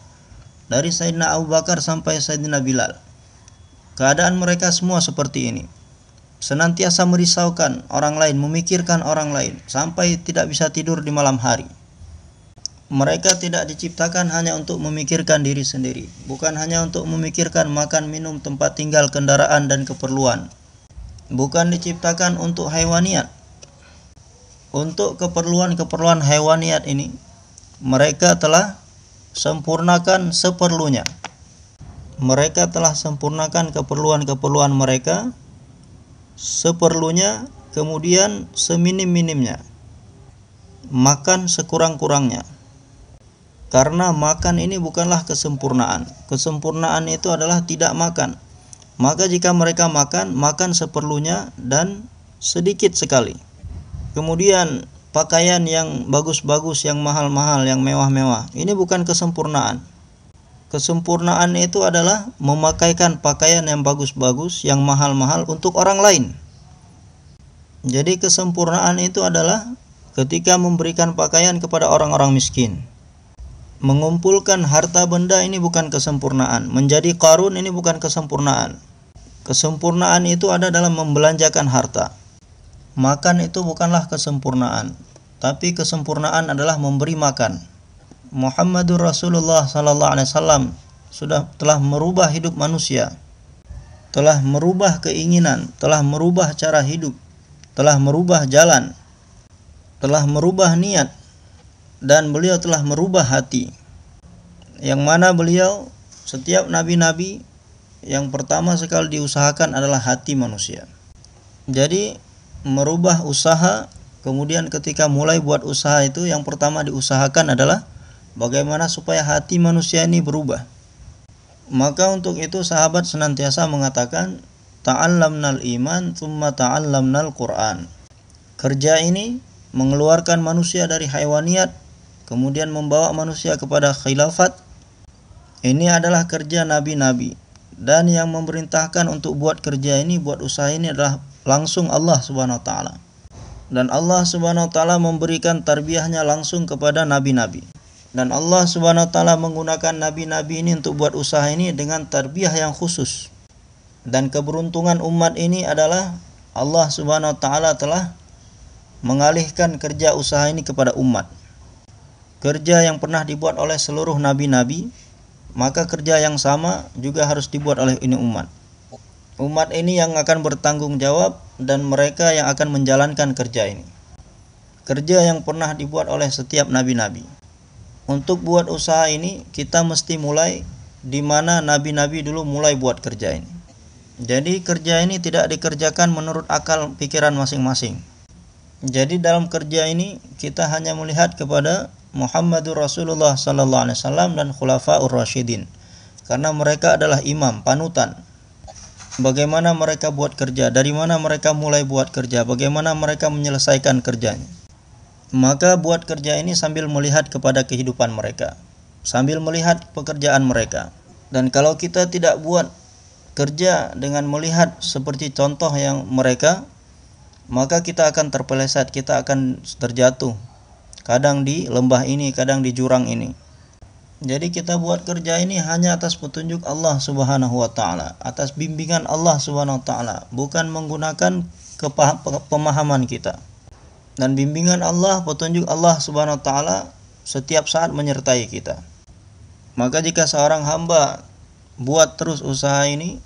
dari Sayyidina Abu Bakar sampai Sayyidina Bilal. Keadaan mereka semua seperti ini senantiasa merisaukan orang lain, memikirkan orang lain sampai tidak bisa tidur di malam hari. Mereka tidak diciptakan hanya untuk memikirkan diri sendiri, bukan hanya untuk memikirkan makan, minum, tempat tinggal, kendaraan, dan keperluan. Bukan diciptakan untuk hewaniat. Untuk keperluan-keperluan hewaniat ini, mereka telah sempurnakan seperlunya. Mereka telah sempurnakan keperluan-keperluan mereka seperlunya, kemudian seminim-minimnya. Makan sekurang-kurangnya. Karena makan ini bukanlah kesempurnaan. Kesempurnaan itu adalah tidak makan. Maka jika mereka makan, makan seperlunya dan sedikit sekali. Kemudian pakaian yang bagus-bagus, yang mahal-mahal, yang mewah-mewah. Ini bukan kesempurnaan. Kesempurnaan itu adalah memakaikan pakaian yang bagus-bagus, yang mahal-mahal untuk orang lain. Jadi kesempurnaan itu adalah ketika memberikan pakaian kepada orang-orang miskin. Mengumpulkan harta benda ini bukan kesempurnaan. Menjadi karun ini bukan kesempurnaan. Kesempurnaan itu ada dalam membelanjakan harta. Makan itu bukanlah kesempurnaan, tapi kesempurnaan adalah memberi makan Muhammadur Rasulullah sallallahu alaihi wasallam sudah telah merubah hidup manusia, telah merubah keinginan, telah merubah cara hidup, telah merubah jalan, telah merubah niat dan beliau telah merubah hati. Yang mana beliau setiap nabi-nabi yang pertama sekali diusahakan adalah hati manusia. Jadi merubah usaha kemudian ketika mulai buat usaha itu yang pertama diusahakan adalah Bagaimana supaya hati manusia ini berubah? Maka untuk itu sahabat senantiasa mengatakan ta'allamnal iman thumma ta'allamnal Qur'an. Kerja ini mengeluarkan manusia dari haywaniyat kemudian membawa manusia kepada khilafat. Ini adalah kerja nabi-nabi dan yang memerintahkan untuk buat kerja ini, buat usaha ini adalah langsung Allah Subhanahu wa taala. Dan Allah Subhanahu wa taala memberikan tarbiyahnya langsung kepada nabi-nabi. Dan Allah Subhanahu wa taala menggunakan nabi-nabi ini untuk buat usaha ini dengan tarbiyah yang khusus. Dan keberuntungan umat ini adalah Allah Subhanahu wa taala telah mengalihkan kerja usaha ini kepada umat. Kerja yang pernah dibuat oleh seluruh nabi-nabi, maka kerja yang sama juga harus dibuat oleh ini umat. Umat ini yang akan bertanggung jawab dan mereka yang akan menjalankan kerja ini. Kerja yang pernah dibuat oleh setiap nabi-nabi untuk buat usaha ini kita mesti mulai di mana nabi-nabi dulu mulai buat kerja ini. Jadi kerja ini tidak dikerjakan menurut akal pikiran masing-masing. Jadi dalam kerja ini kita hanya melihat kepada Muhammadur Rasulullah sallallahu alaihi wasallam dan khulafaur rasyidin. Karena mereka adalah imam, panutan. Bagaimana mereka buat kerja, dari mana mereka mulai buat kerja, bagaimana mereka menyelesaikan kerjanya. Maka buat kerja ini sambil melihat kepada kehidupan mereka, sambil melihat pekerjaan mereka. Dan kalau kita tidak buat kerja dengan melihat seperti contoh yang mereka, maka kita akan terpeleset, kita akan terjatuh. Kadang di lembah ini, kadang di jurang ini. Jadi kita buat kerja ini hanya atas petunjuk Allah Subhanahu wa taala, atas bimbingan Allah Subhanahu wa taala, bukan menggunakan pemahaman kita dan bimbingan Allah, petunjuk Allah Subhanahu wa taala setiap saat menyertai kita. Maka jika seorang hamba buat terus usaha ini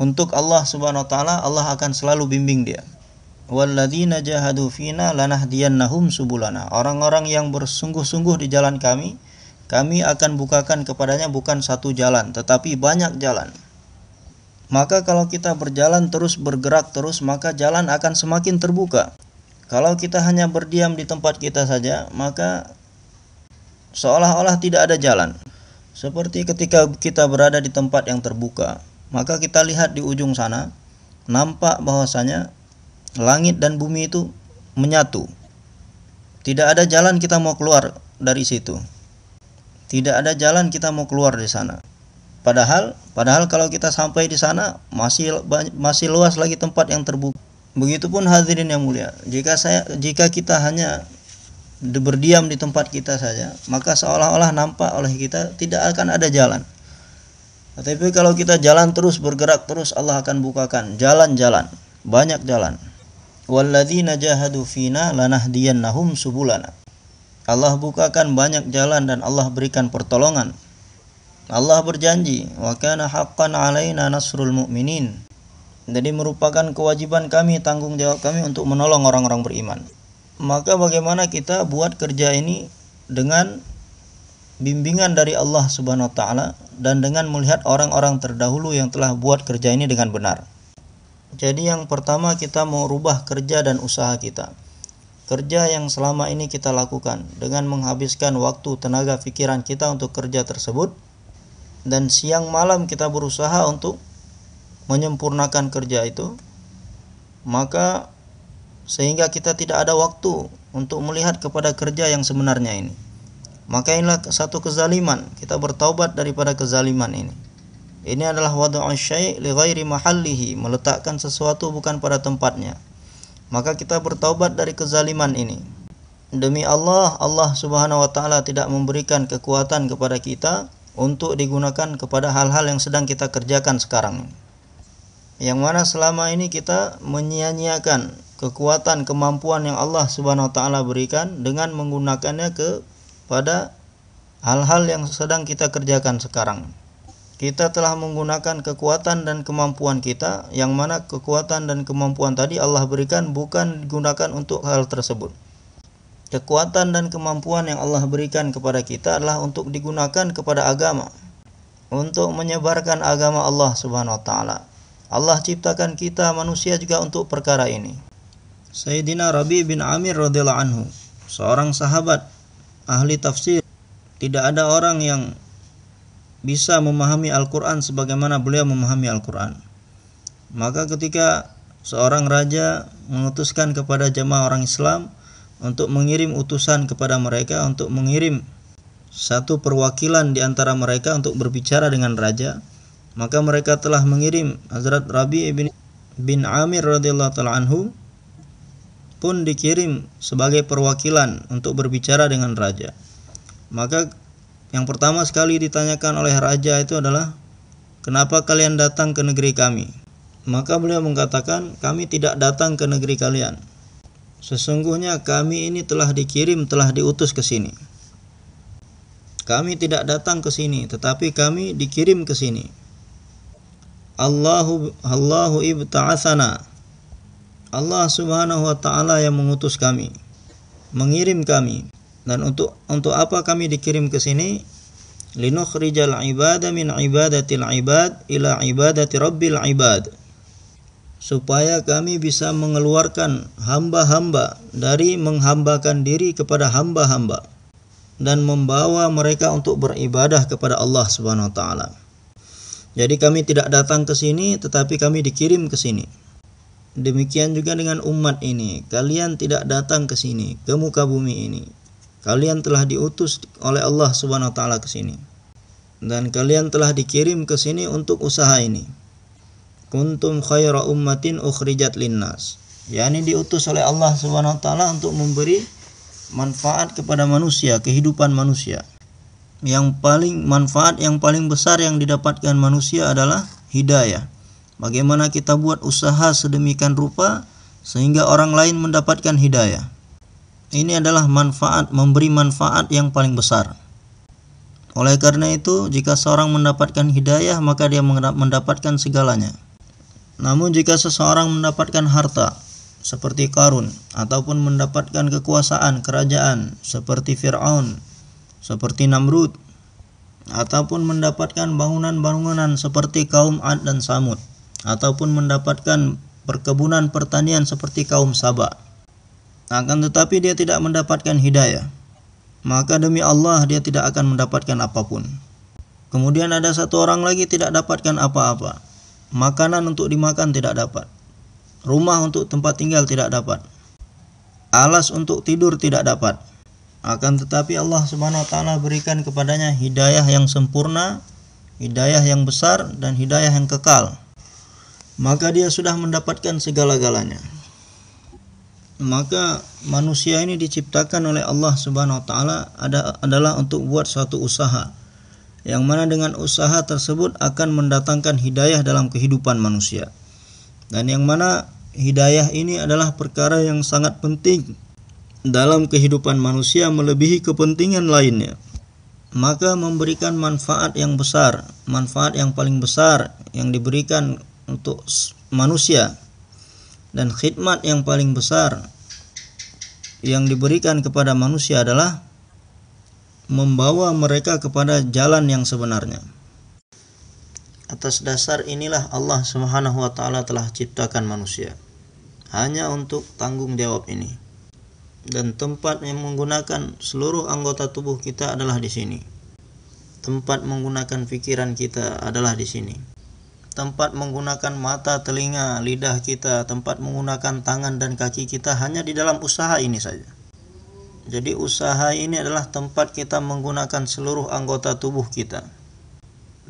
untuk Allah Subhanahu wa taala, Allah akan selalu bimbing dia. Walladzina jahadu fina lanahdiyannahum subulana. Orang-orang yang bersungguh-sungguh di jalan kami, kami akan bukakan kepadanya bukan satu jalan, tetapi banyak jalan. Maka kalau kita berjalan terus bergerak terus, maka jalan akan semakin terbuka. Kalau kita hanya berdiam di tempat kita saja, maka seolah-olah tidak ada jalan. Seperti ketika kita berada di tempat yang terbuka, maka kita lihat di ujung sana, nampak bahwasanya langit dan bumi itu menyatu. Tidak ada jalan kita mau keluar dari situ. Tidak ada jalan kita mau keluar di sana. Padahal, padahal kalau kita sampai di sana masih masih luas lagi tempat yang terbuka. Begitupun hadirin yang mulia. Jika saya jika kita hanya berdiam di tempat kita saja, maka seolah-olah nampak oleh kita tidak akan ada jalan. Tetapi kalau kita jalan terus bergerak terus Allah akan bukakan jalan-jalan, banyak jalan. Walladzina jahadu fina lanahdiyannahum subulana. Allah bukakan banyak jalan dan Allah berikan pertolongan Allah berjanji, "Wa kana haqqan 'alaina nasrul mu'minin." Jadi merupakan kewajiban kami, tanggung jawab kami untuk menolong orang-orang beriman. Maka bagaimana kita buat kerja ini dengan bimbingan dari Allah Subhanahu wa taala dan dengan melihat orang-orang terdahulu yang telah buat kerja ini dengan benar. Jadi yang pertama kita mau rubah kerja dan usaha kita. Kerja yang selama ini kita lakukan dengan menghabiskan waktu, tenaga, pikiran kita untuk kerja tersebut dan siang malam kita berusaha untuk menyempurnakan kerja itu maka sehingga kita tidak ada waktu untuk melihat kepada kerja yang sebenarnya ini maka inilah satu kezaliman kita bertaubat daripada kezaliman ini ini adalah wadu'u syai' li ghairi mahallihi meletakkan sesuatu bukan pada tempatnya maka kita bertaubat dari kezaliman ini demi Allah Allah Subhanahu wa taala tidak memberikan kekuatan kepada kita untuk digunakan kepada hal-hal yang sedang kita kerjakan sekarang. Yang mana selama ini kita menyia-nyiakan kekuatan kemampuan yang Allah Subhanahu wa taala berikan dengan menggunakannya kepada hal-hal yang sedang kita kerjakan sekarang. Kita telah menggunakan kekuatan dan kemampuan kita yang mana kekuatan dan kemampuan tadi Allah berikan bukan digunakan untuk hal tersebut kekuatan dan kemampuan yang Allah berikan kepada kita adalah untuk digunakan kepada agama untuk menyebarkan agama Allah Subhanahu wa taala. Allah ciptakan kita manusia juga untuk perkara ini. Sayyidina Rabi bin Amir radhiyallahu anhu, seorang sahabat ahli tafsir, tidak ada orang yang bisa memahami Al-Qur'an sebagaimana beliau memahami Al-Qur'an. Maka ketika seorang raja mengutuskan kepada jemaah orang Islam untuk mengirim utusan kepada mereka untuk mengirim satu perwakilan di antara mereka untuk berbicara dengan raja maka mereka telah mengirim Hazrat Rabi bin, bin Amir radhiyallahu taala anhu pun dikirim sebagai perwakilan untuk berbicara dengan raja maka yang pertama sekali ditanyakan oleh raja itu adalah kenapa kalian datang ke negeri kami maka beliau mengatakan kami tidak datang ke negeri kalian Sesungguhnya kami ini telah dikirim, telah diutus ke sini. Kami tidak datang ke sini, tetapi kami dikirim ke sini. Allahu Allahu ibta'atsana. Allah Subhanahu wa taala yang mengutus kami, mengirim kami. Dan untuk untuk apa kami dikirim ke sini? Linukhrijal ibada min ibadatil ibad ila ibadati rabbil ibad supaya kami bisa mengeluarkan hamba-hamba dari menghambakan diri kepada hamba-hamba dan membawa mereka untuk beribadah kepada Allah Subhanahu wa taala. Jadi kami tidak datang ke sini tetapi kami dikirim ke sini. Demikian juga dengan umat ini. Kalian tidak datang ke sini, ke muka bumi ini. Kalian telah diutus oleh Allah Subhanahu wa taala ke sini. Dan kalian telah dikirim ke sini untuk usaha ini kuntum khaira ummatin ukhrijat linnas yakni diutus oleh Allah Subhanahu wa taala untuk memberi manfaat kepada manusia, kehidupan manusia. Yang paling manfaat yang paling besar yang didapatkan manusia adalah hidayah. Bagaimana kita buat usaha sedemikian rupa sehingga orang lain mendapatkan hidayah. Ini adalah manfaat memberi manfaat yang paling besar. Oleh karena itu, jika seorang mendapatkan hidayah, maka dia mendapatkan segalanya. Namun jika seseorang mendapatkan harta seperti Karun ataupun mendapatkan kekuasaan kerajaan seperti Firaun, seperti Namrud ataupun mendapatkan bangunan-bangunan seperti kaum Ad dan Samud ataupun mendapatkan perkebunan pertanian seperti kaum Saba. Akan tetapi dia tidak mendapatkan hidayah. Maka demi Allah dia tidak akan mendapatkan apa pun. Kemudian ada satu orang lagi tidak dapatkan apa-apa Makanan untuk dimakan tidak dapat. Rumah untuk tempat tinggal tidak dapat. alas untuk tidur tidak dapat. Akan tetapi Allah Subhanahu wa berikan kepadanya hidayah yang sempurna, hidayah yang besar dan hidayah yang kekal. Maka dia sudah mendapatkan segala-galanya. Maka manusia ini diciptakan oleh Allah Subhanahu wa taala ada adalah untuk buat suatu usaha. Yang mana dengan usaha tersebut akan mendatangkan hidayah dalam kehidupan manusia. Dan yang mana hidayah ini adalah perkara yang sangat penting dalam kehidupan manusia melebihi kepentingan lainnya maka memberikan manfaat yang besar manfaat yang paling besar yang diberikan untuk manusia dan khidmat yang paling besar yang diberikan kepada manusia adalah membawa mereka kepada jalan yang sebenarnya atas dasar inilah Allah Subhanahu wa taala telah ciptakan manusia hanya untuk tanggung jawab ini dan tempat yang menggunakan seluruh anggota tubuh kita adalah di sini. Tempat menggunakan pikiran kita adalah di sini. Tempat menggunakan mata, telinga, lidah kita, tempat menggunakan tangan dan kaki kita hanya di dalam usaha ini saja. Jadi usaha ini adalah tempat kita menggunakan seluruh anggota tubuh kita.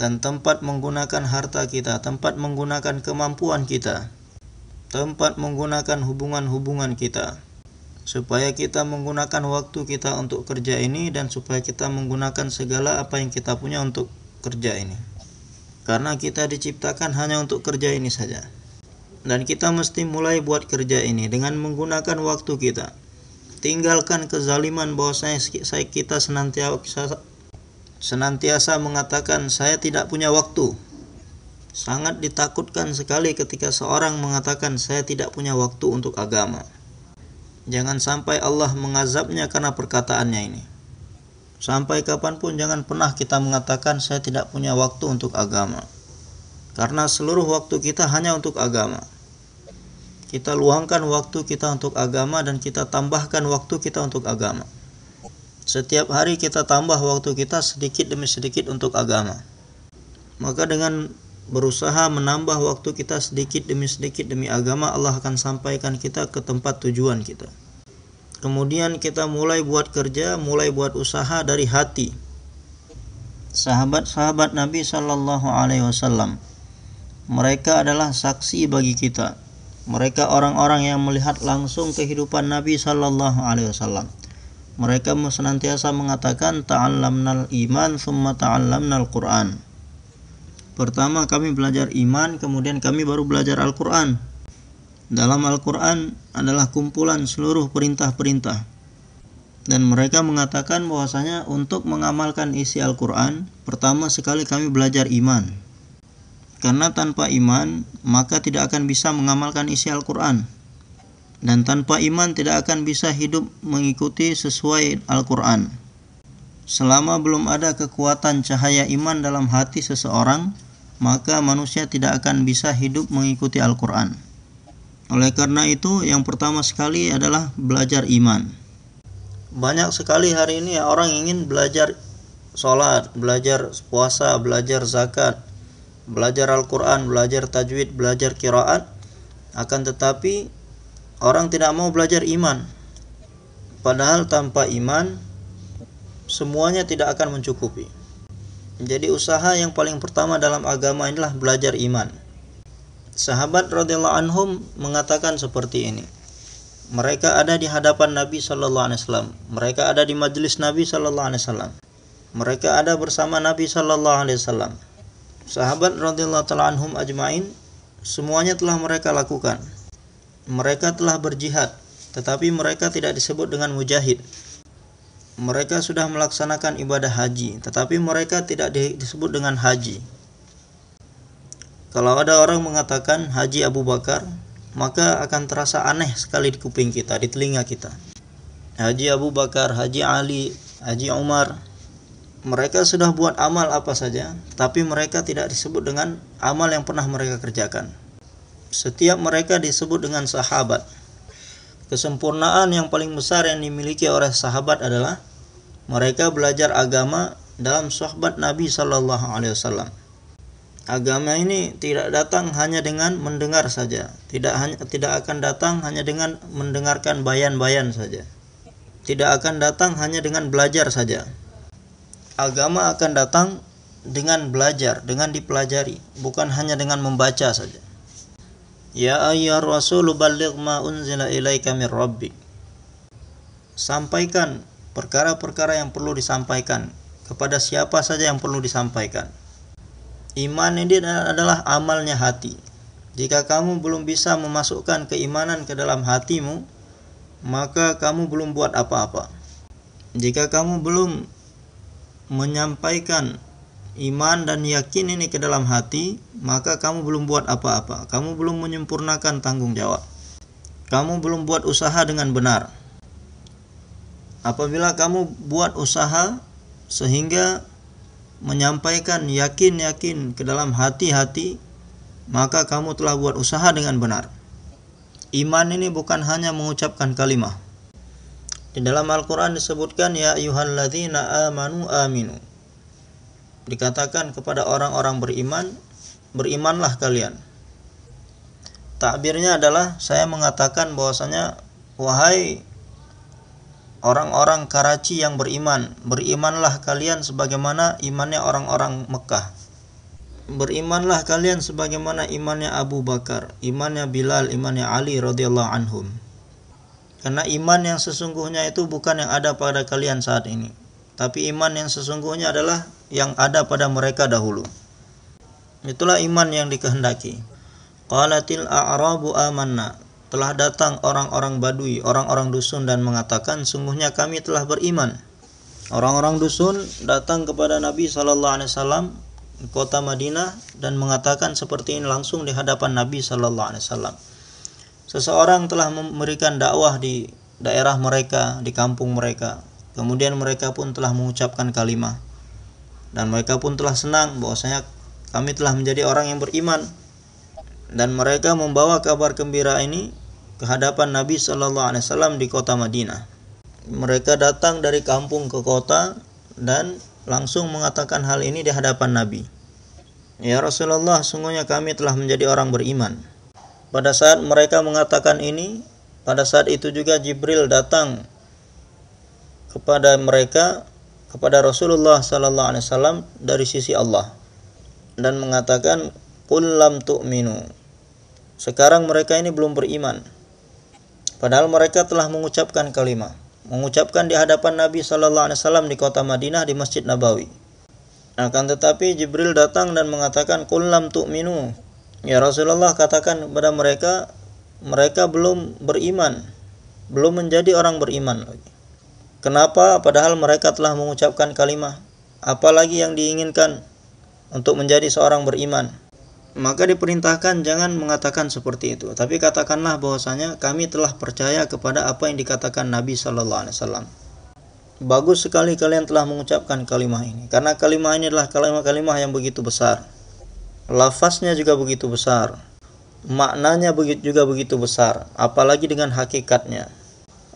Dan tempat menggunakan harta kita, tempat menggunakan kemampuan kita, tempat menggunakan hubungan-hubungan kita supaya kita menggunakan waktu kita untuk kerja ini dan supaya kita menggunakan segala apa yang kita punya untuk kerja ini. Karena kita diciptakan hanya untuk kerja ini saja. Dan kita mesti mulai buat kerja ini dengan menggunakan waktu kita. Tinggalkan kezaliman bahwasanya saya kita senantiasa senantiasa mengatakan saya tidak punya waktu. Sangat ditakutkan sekali ketika seorang mengatakan saya tidak punya waktu untuk agama. Jangan sampai Allah mengazabnya karena perkataannya ini. Sampai kapan pun jangan pernah kita mengatakan saya tidak punya waktu untuk agama. Karena seluruh waktu kita hanya untuk agama. Kita luangkan waktu kita untuk agama dan kita tambahkan waktu kita untuk agama. Setiap hari kita tambah waktu kita sedikit demi sedikit untuk agama. Maka dengan berusaha menambah waktu kita sedikit demi sedikit demi agama Allah akan sampaikan kita ke tempat tujuan kita kemudian kita mulai buat kerja mulai buat usaha dari hati. Sahabat-sahabat Nabi Shallallahu Alaihi Wasallam mereka adalah saksi bagi kita. Mereka orang-orang yang melihat langsung kehidupan Nabi Shallallahu Alaihi Wasallam. Mereka senantiasa mengatakan ta'allamnal iman summa ta'allamnal Quran. Pertama kami belajar iman, kemudian kami baru belajar Al-Quran. Dalam Al-Quran adalah kumpulan seluruh perintah-perintah. Dan mereka mengatakan bahwasanya untuk mengamalkan isi Al-Quran, pertama sekali kami belajar iman. Karena tanpa iman, maka tidak akan bisa mengamalkan isi Al-Quran. Dan tanpa iman tidak akan bisa hidup mengikuti sesuai Al-Quran. Selama belum ada kekuatan cahaya iman dalam hati seseorang, maka manusia tidak akan bisa hidup mengikuti Al-Quran. Oleh karena itu, yang pertama sekali adalah belajar iman. Banyak sekali hari ini orang ingin belajar sholat, belajar puasa, belajar zakat, belajar Al-Quran, belajar tajwid, belajar kiraat. Akan tetapi, orang tidak mau belajar iman. Padahal tanpa iman, semuanya tidak akan mencukupi. Jadi usaha yang paling pertama dalam agama inilah belajar iman. Sahabat radhiyallahu anhum mengatakan seperti ini. Mereka ada di hadapan Nabi sallallahu alaihi wasallam. Mereka ada di majelis Nabi sallallahu alaihi wasallam. Mereka ada bersama Nabi sallallahu alaihi wasallam. Sahabat radhiyallahu taala anhum ajmain semuanya telah mereka lakukan. Mereka telah berjihad, tetapi mereka tidak disebut dengan mujahid mereka sudah melaksanakan ibadah haji, tetapi mereka tidak disebut dengan haji. Kalau ada orang mengatakan Haji Abu Bakar, maka akan terasa aneh sekali di kuping kita, di telinga kita. Haji Abu Bakar, Haji Ali, Haji Umar, mereka sudah buat amal apa saja, tapi mereka tidak disebut dengan amal yang pernah mereka kerjakan. Setiap mereka disebut dengan sahabat. Kesempurnaan yang paling besar yang dimiliki oleh sahabat adalah mereka belajar agama dalam sahabat Nabi Shallallahu Alaihi Wasallam. Agama ini tidak datang hanya dengan mendengar saja, tidak hanya tidak akan datang hanya dengan mendengarkan bayan-bayan saja. Tidak akan datang hanya dengan belajar saja. Agama akan datang dengan belajar, dengan dipelajari, bukan hanya dengan membaca saja. Ya ayyuhar rasul balligh ma unzila ilaika min. Sampaikan perkara-perkara yang perlu disampaikan kepada siapa saja yang perlu disampaikan Iman ini adalah amalnya hati. Jika kamu belum bisa memasukkan keimanan ke dalam hatimu, maka kamu belum buat apa-apa. Jika kamu belum menyampaikan iman dan yakin ini ke dalam hati, maka kamu belum buat apa-apa. Kamu belum menyempurnakan tanggung jawab. Kamu belum buat usaha dengan benar. Apabila kamu buat usaha sehingga menyampaikan yakin-yakin ke dalam hati-hati, maka kamu telah buat usaha dengan benar. Iman ini bukan hanya mengucapkan kalimah. Di dalam Al-Quran disebutkan, Ya ayuhalladzina amanu aminu. Dikatakan kepada orang-orang beriman, berimanlah kalian. Takbirnya adalah saya mengatakan bahwasanya wahai orang-orang Karachi yang beriman, berimanlah kalian sebagaimana imannya orang-orang Mekah. Berimanlah kalian sebagaimana imannya Abu Bakar, imannya Bilal, imannya Ali radhiyallahu anhum. Karena iman yang sesungguhnya itu bukan yang ada pada kalian saat ini, tapi iman yang sesungguhnya adalah yang ada pada mereka dahulu. Itulah iman yang dikehendaki. Qalatil a'rabu amanna telah datang orang-orang Badui, orang-orang dusun dan mengatakan sungguhnya kami telah beriman. Orang-orang dusun datang kepada Nabi sallallahu alaihi wasallam kota Madinah dan mengatakan seperti ini langsung di hadapan Nabi sallallahu alaihi wasallam. Seseorang telah memberikan dakwah di daerah mereka, di kampung mereka. Kemudian mereka pun telah mengucapkan kalimat dan mereka pun telah senang bahwasanya kami telah menjadi orang yang beriman dan mereka membawa kabar gembira ini ke hadapan Nabi Shallallahu Alaihi Wasallam di kota Madinah. Mereka datang dari kampung ke kota dan langsung mengatakan hal ini di hadapan Nabi. Ya Rasulullah, sungguhnya kami telah menjadi orang beriman. Pada saat mereka mengatakan ini, pada saat itu juga Jibril datang kepada mereka kepada Rasulullah sallallahu alaihi wasallam dari sisi Allah dan mengatakan qul lam tu'minu. Sekarang mereka ini belum beriman. Padahal mereka telah mengucapkan kalimat, mengucapkan di hadapan Nabi Shallallahu Alaihi Wasallam di kota Madinah di Masjid Nabawi. Akan tetapi Jibril datang dan mengatakan kulam tu'minu. Ya Rasulullah katakan kepada mereka, mereka belum beriman, belum menjadi orang beriman. Kenapa? Padahal mereka telah mengucapkan kalimat. Apalagi yang diinginkan untuk menjadi seorang beriman maka diperintahkan jangan mengatakan seperti itu. Tapi katakanlah bahwasanya kami telah percaya kepada apa yang dikatakan Nabi Shallallahu Alaihi Wasallam. Bagus sekali kalian telah mengucapkan kalimat ini. Karena kalimat ini adalah kalimat-kalimat yang begitu besar. Lafaznya juga begitu besar. Maknanya juga begitu besar. Apalagi dengan hakikatnya.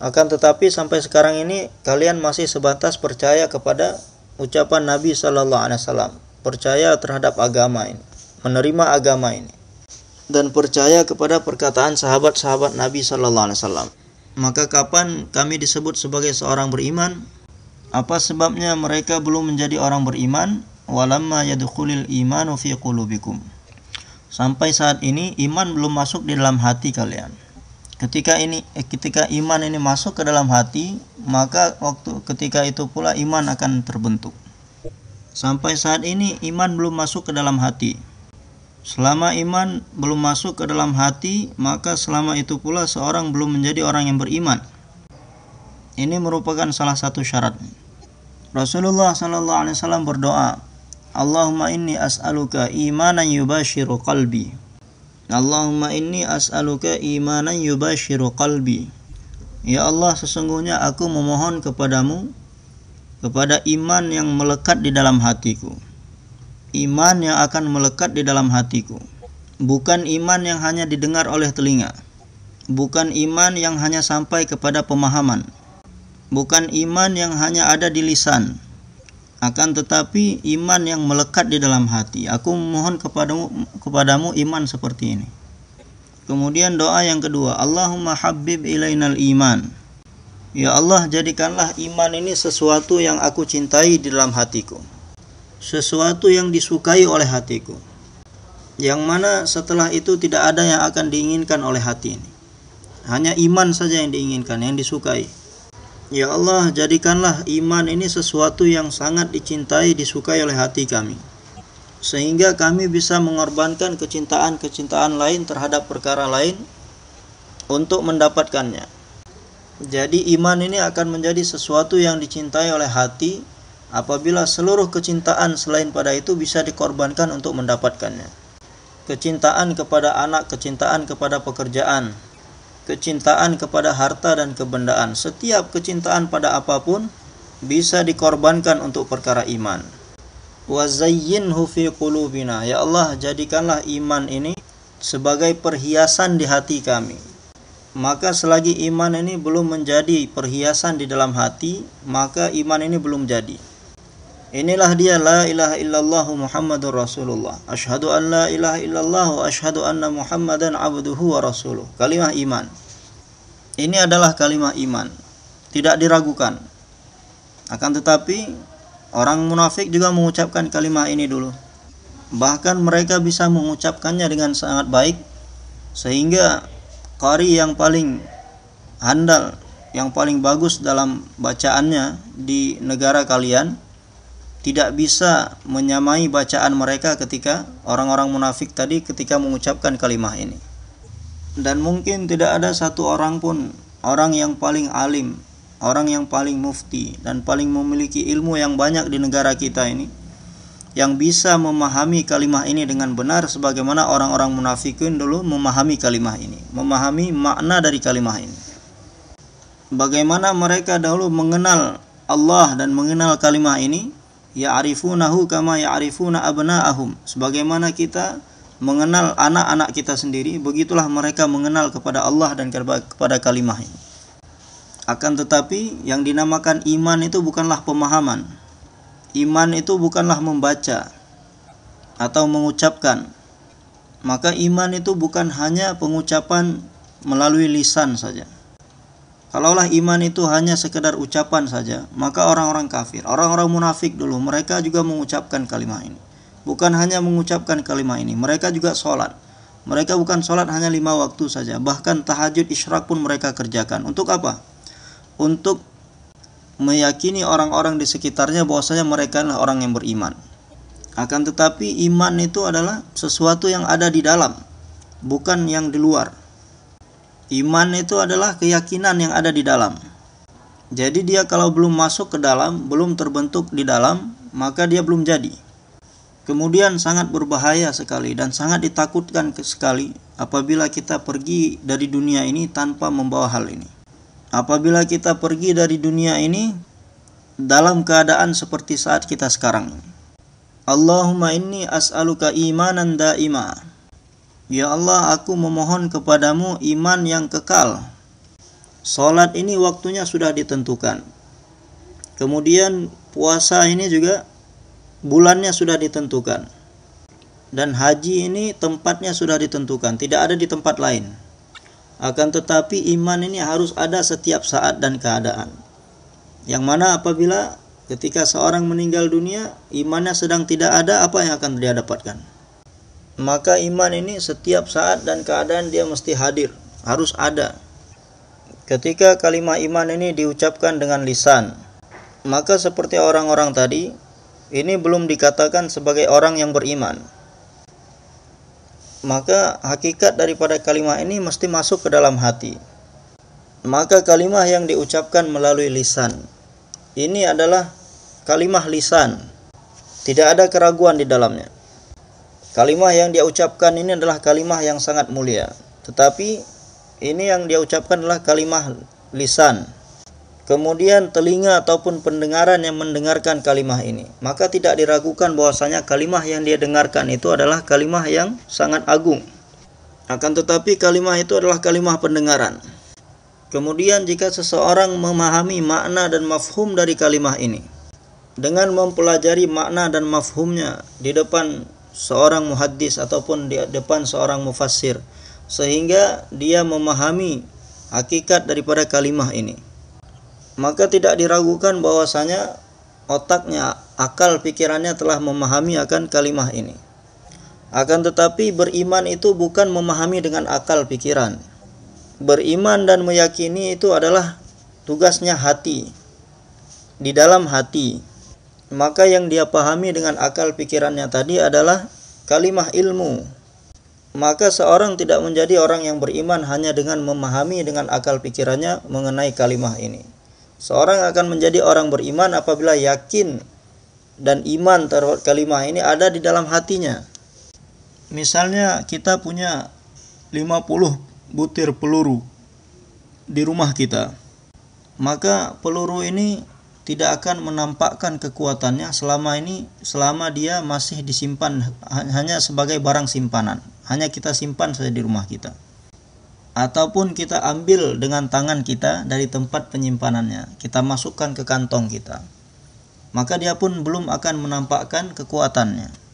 Akan tetapi sampai sekarang ini kalian masih sebatas percaya kepada ucapan Nabi Shallallahu Alaihi Wasallam. Percaya terhadap agama ini menerima agama ini dan percaya kepada perkataan sahabat-sahabat Nabi Sallallahu Alaihi Wasallam. Maka kapan kami disebut sebagai seorang beriman? Apa sebabnya mereka belum menjadi orang beriman? Walamma yadkhulul imanu fi qulubikum. Sampai saat ini iman belum masuk di dalam hati kalian. Ketika ini eh, ketika iman ini masuk ke dalam hati, maka waktu ketika itu pula iman akan terbentuk. Sampai saat ini iman belum masuk ke dalam hati. Selama iman belum masuk ke dalam hati, maka selama itu pula seorang belum menjadi orang yang beriman. Ini merupakan salah satu syarat. Rasulullah sallallahu alaihi wasallam berdoa, Allahumma inni as'aluka imanan yubashiru qalbi. Allahumma inni as'aluka imanan yubashiru qalbi. Ya Allah, sesungguhnya aku memohon kepadamu kepada iman yang melekat di dalam hatiku iman yang akan melekat di dalam hatiku. Bukan iman yang hanya didengar oleh telinga. Bukan iman yang hanya sampai kepada pemahaman. Bukan iman yang hanya ada di lisan. akan tetapi iman yang melekat di dalam hati. Aku mohon kepadamu kepadamu iman seperti ini. Kemudian doa yang kedua, Allahumma habib ilainal iman. Ya Allah, jadikanlah iman ini sesuatu yang aku cintai di dalam hatiku. Sesuatu yang disukai oleh hatiku. Yang mana setelah itu tidak ada yang akan diinginkan oleh hati ini. Hanya iman saja yang diinginkan, yang disukai. Ya Allah, jadikanlah iman ini sesuatu yang sangat dicintai, disukai oleh hati kami. Sehingga kami bisa mengorbankan kecintaan-kecintaan lain terhadap perkara lain untuk mendapatkannya. Jadi iman ini akan menjadi sesuatu yang dicintai oleh hati apabila seluruh kecintaan selain pada itu bisa dikorbankan untuk mendapatkannya. Kecintaan kepada anak, kecintaan kepada pekerjaan, kecintaan kepada harta dan kebendaan. Setiap kecintaan pada apa pun bisa dikorbankan untuk perkara iman. Wa zayyinhu fi qulubina. Ya Allah, jadikanlah iman ini sebagai perhiasan di hati kami. Maka selagi iman ini belum menjadi perhiasan di dalam hati, maka iman ini belum jadi. Inilah dia la ilaha illallah Muhammadur Rasulullah. Asyhadu an la ilaha illallah wa asyhadu anna Muhammadan abduhu wa rasuluh. Kalimat iman. Ini adalah kalimat iman. Tidak diragukan. Akan tetapi orang munafik juga mengucapkan kalimat ini dulu. Bahkan mereka bisa mengucapkannya dengan sangat baik sehingga qari yang paling handal, yang paling bagus dalam bacaannya di negara kalian tidak bisa menyamai bacaan mereka ketika orang-orang munafik tadi ketika mengucapkan kalimat ini. Dan mungkin tidak ada satu orang pun orang yang paling alim, orang yang paling mufti dan paling memiliki ilmu yang banyak di negara kita ini yang bisa memahami kalimat ini dengan benar sebagaimana orang-orang munafikin dulu memahami kalimat ini, memahami makna dari kalimat ini. Bagaimana mereka dahulu mengenal Allah dan mengenal kalimat ini ya'rifunahu kama ya'rifuna abna'ahum. Sebagaimana kita mengenal anak-anak kita sendiri begitulah mereka mengenal kepada Allah dan kepada kalimah ini akan tetapi yang dinamakan iman itu bukanlah pemahaman. Iman itu bukanlah membaca atau mengucapkan. Maka iman itu bukan hanya pengucapan melalui lisan saja Kalaulah iman itu hanya sekedar ucapan saja, maka orang-orang kafir, orang-orang munafik dulu, mereka juga mengucapkan kalimat ini. Bukan hanya mengucapkan kalimat ini, mereka juga sholat. Mereka bukan sholat hanya lima waktu saja, bahkan tahajud isyrak pun mereka kerjakan. Untuk apa? Untuk meyakini orang-orang di sekitarnya bahwasanya mereka adalah orang yang beriman. Akan tetapi iman itu adalah sesuatu yang ada di dalam, bukan yang di luar. Iman itu adalah keyakinan yang ada di dalam. Jadi dia kalau belum masuk ke dalam, belum terbentuk di dalam, maka dia belum jadi. Kemudian sangat berbahaya sekali dan sangat ditakutkan sekali apabila kita pergi dari dunia ini tanpa membawa hal ini. Apabila kita pergi dari dunia ini dalam keadaan seperti saat kita sekarang. Allahumma inni as'aluka imanan da'ima Ya Allah, aku memohon kepadamu iman yang kekal. Salat ini waktunya sudah ditentukan. Kemudian puasa ini juga bulannya sudah ditentukan. Dan haji ini tempatnya sudah ditentukan, tidak ada di tempat lain. Akan tetapi iman ini harus ada setiap saat dan keadaan. Yang mana apabila ketika seorang meninggal dunia, imannya sedang tidak ada, apa yang akan dia dapatkan? Maka iman ini setiap saat dan keadaan dia mesti hadir, harus ada. Ketika kalimat iman ini diucapkan dengan lisan, maka seperti orang-orang tadi, ini belum dikatakan sebagai orang yang beriman. Maka hakikat daripada kalimat ini mesti masuk ke dalam hati. Maka kalimat yang diucapkan melalui lisan, ini adalah kalimat lisan. Tidak ada keraguan di dalamnya Kalimah yang dia ucapkan ini adalah kalimah yang sangat mulia. Tetapi ini yang dia ucapkan adalah kalimah lisan. Kemudian telinga ataupun pendengaran yang mendengarkan kalimah ini. Maka tidak diragukan bahwasanya kalimah yang dia dengarkan itu adalah kalimah yang sangat agung. Akan tetapi kalimah itu adalah kalimah pendengaran. Kemudian jika seseorang memahami makna dan mafhum dari kalimah ini, dengan mempelajari makna dan mafhumnya di depan seorang muhaddis ataupun di depan seorang mufassir sehingga dia memahami hakikat daripada kalimah ini. Maka tidak diragukan bahwasanya otaknya akal pikirannya telah memahami akan kalimah ini. Akan tetapi beriman itu bukan memahami dengan akal pikiran. Beriman dan meyakini itu adalah tugasnya hati. Di dalam hati maka yang dia pahami dengan akal pikirannya tadi adalah kalimah ilmu. Maka seorang tidak menjadi orang yang beriman hanya dengan memahami dengan akal pikirannya mengenai kalimah ini. Seorang akan menjadi orang beriman apabila yakin dan iman terhadap kalimah ini ada di dalam hatinya. Misalnya kita punya 50 butir peluru di rumah kita. Maka peluru ini tidak akan menampakkan kekuatannya selama ini selama dia masih disimpan hanya sebagai barang simpanan. Hanya kita simpan saja di rumah kita. Ataupun kita ambil dengan tangan kita dari tempat penyimpanannya. Kita masukkan ke kantong kita. Maka dia pun belum akan menampakkan kekuatannya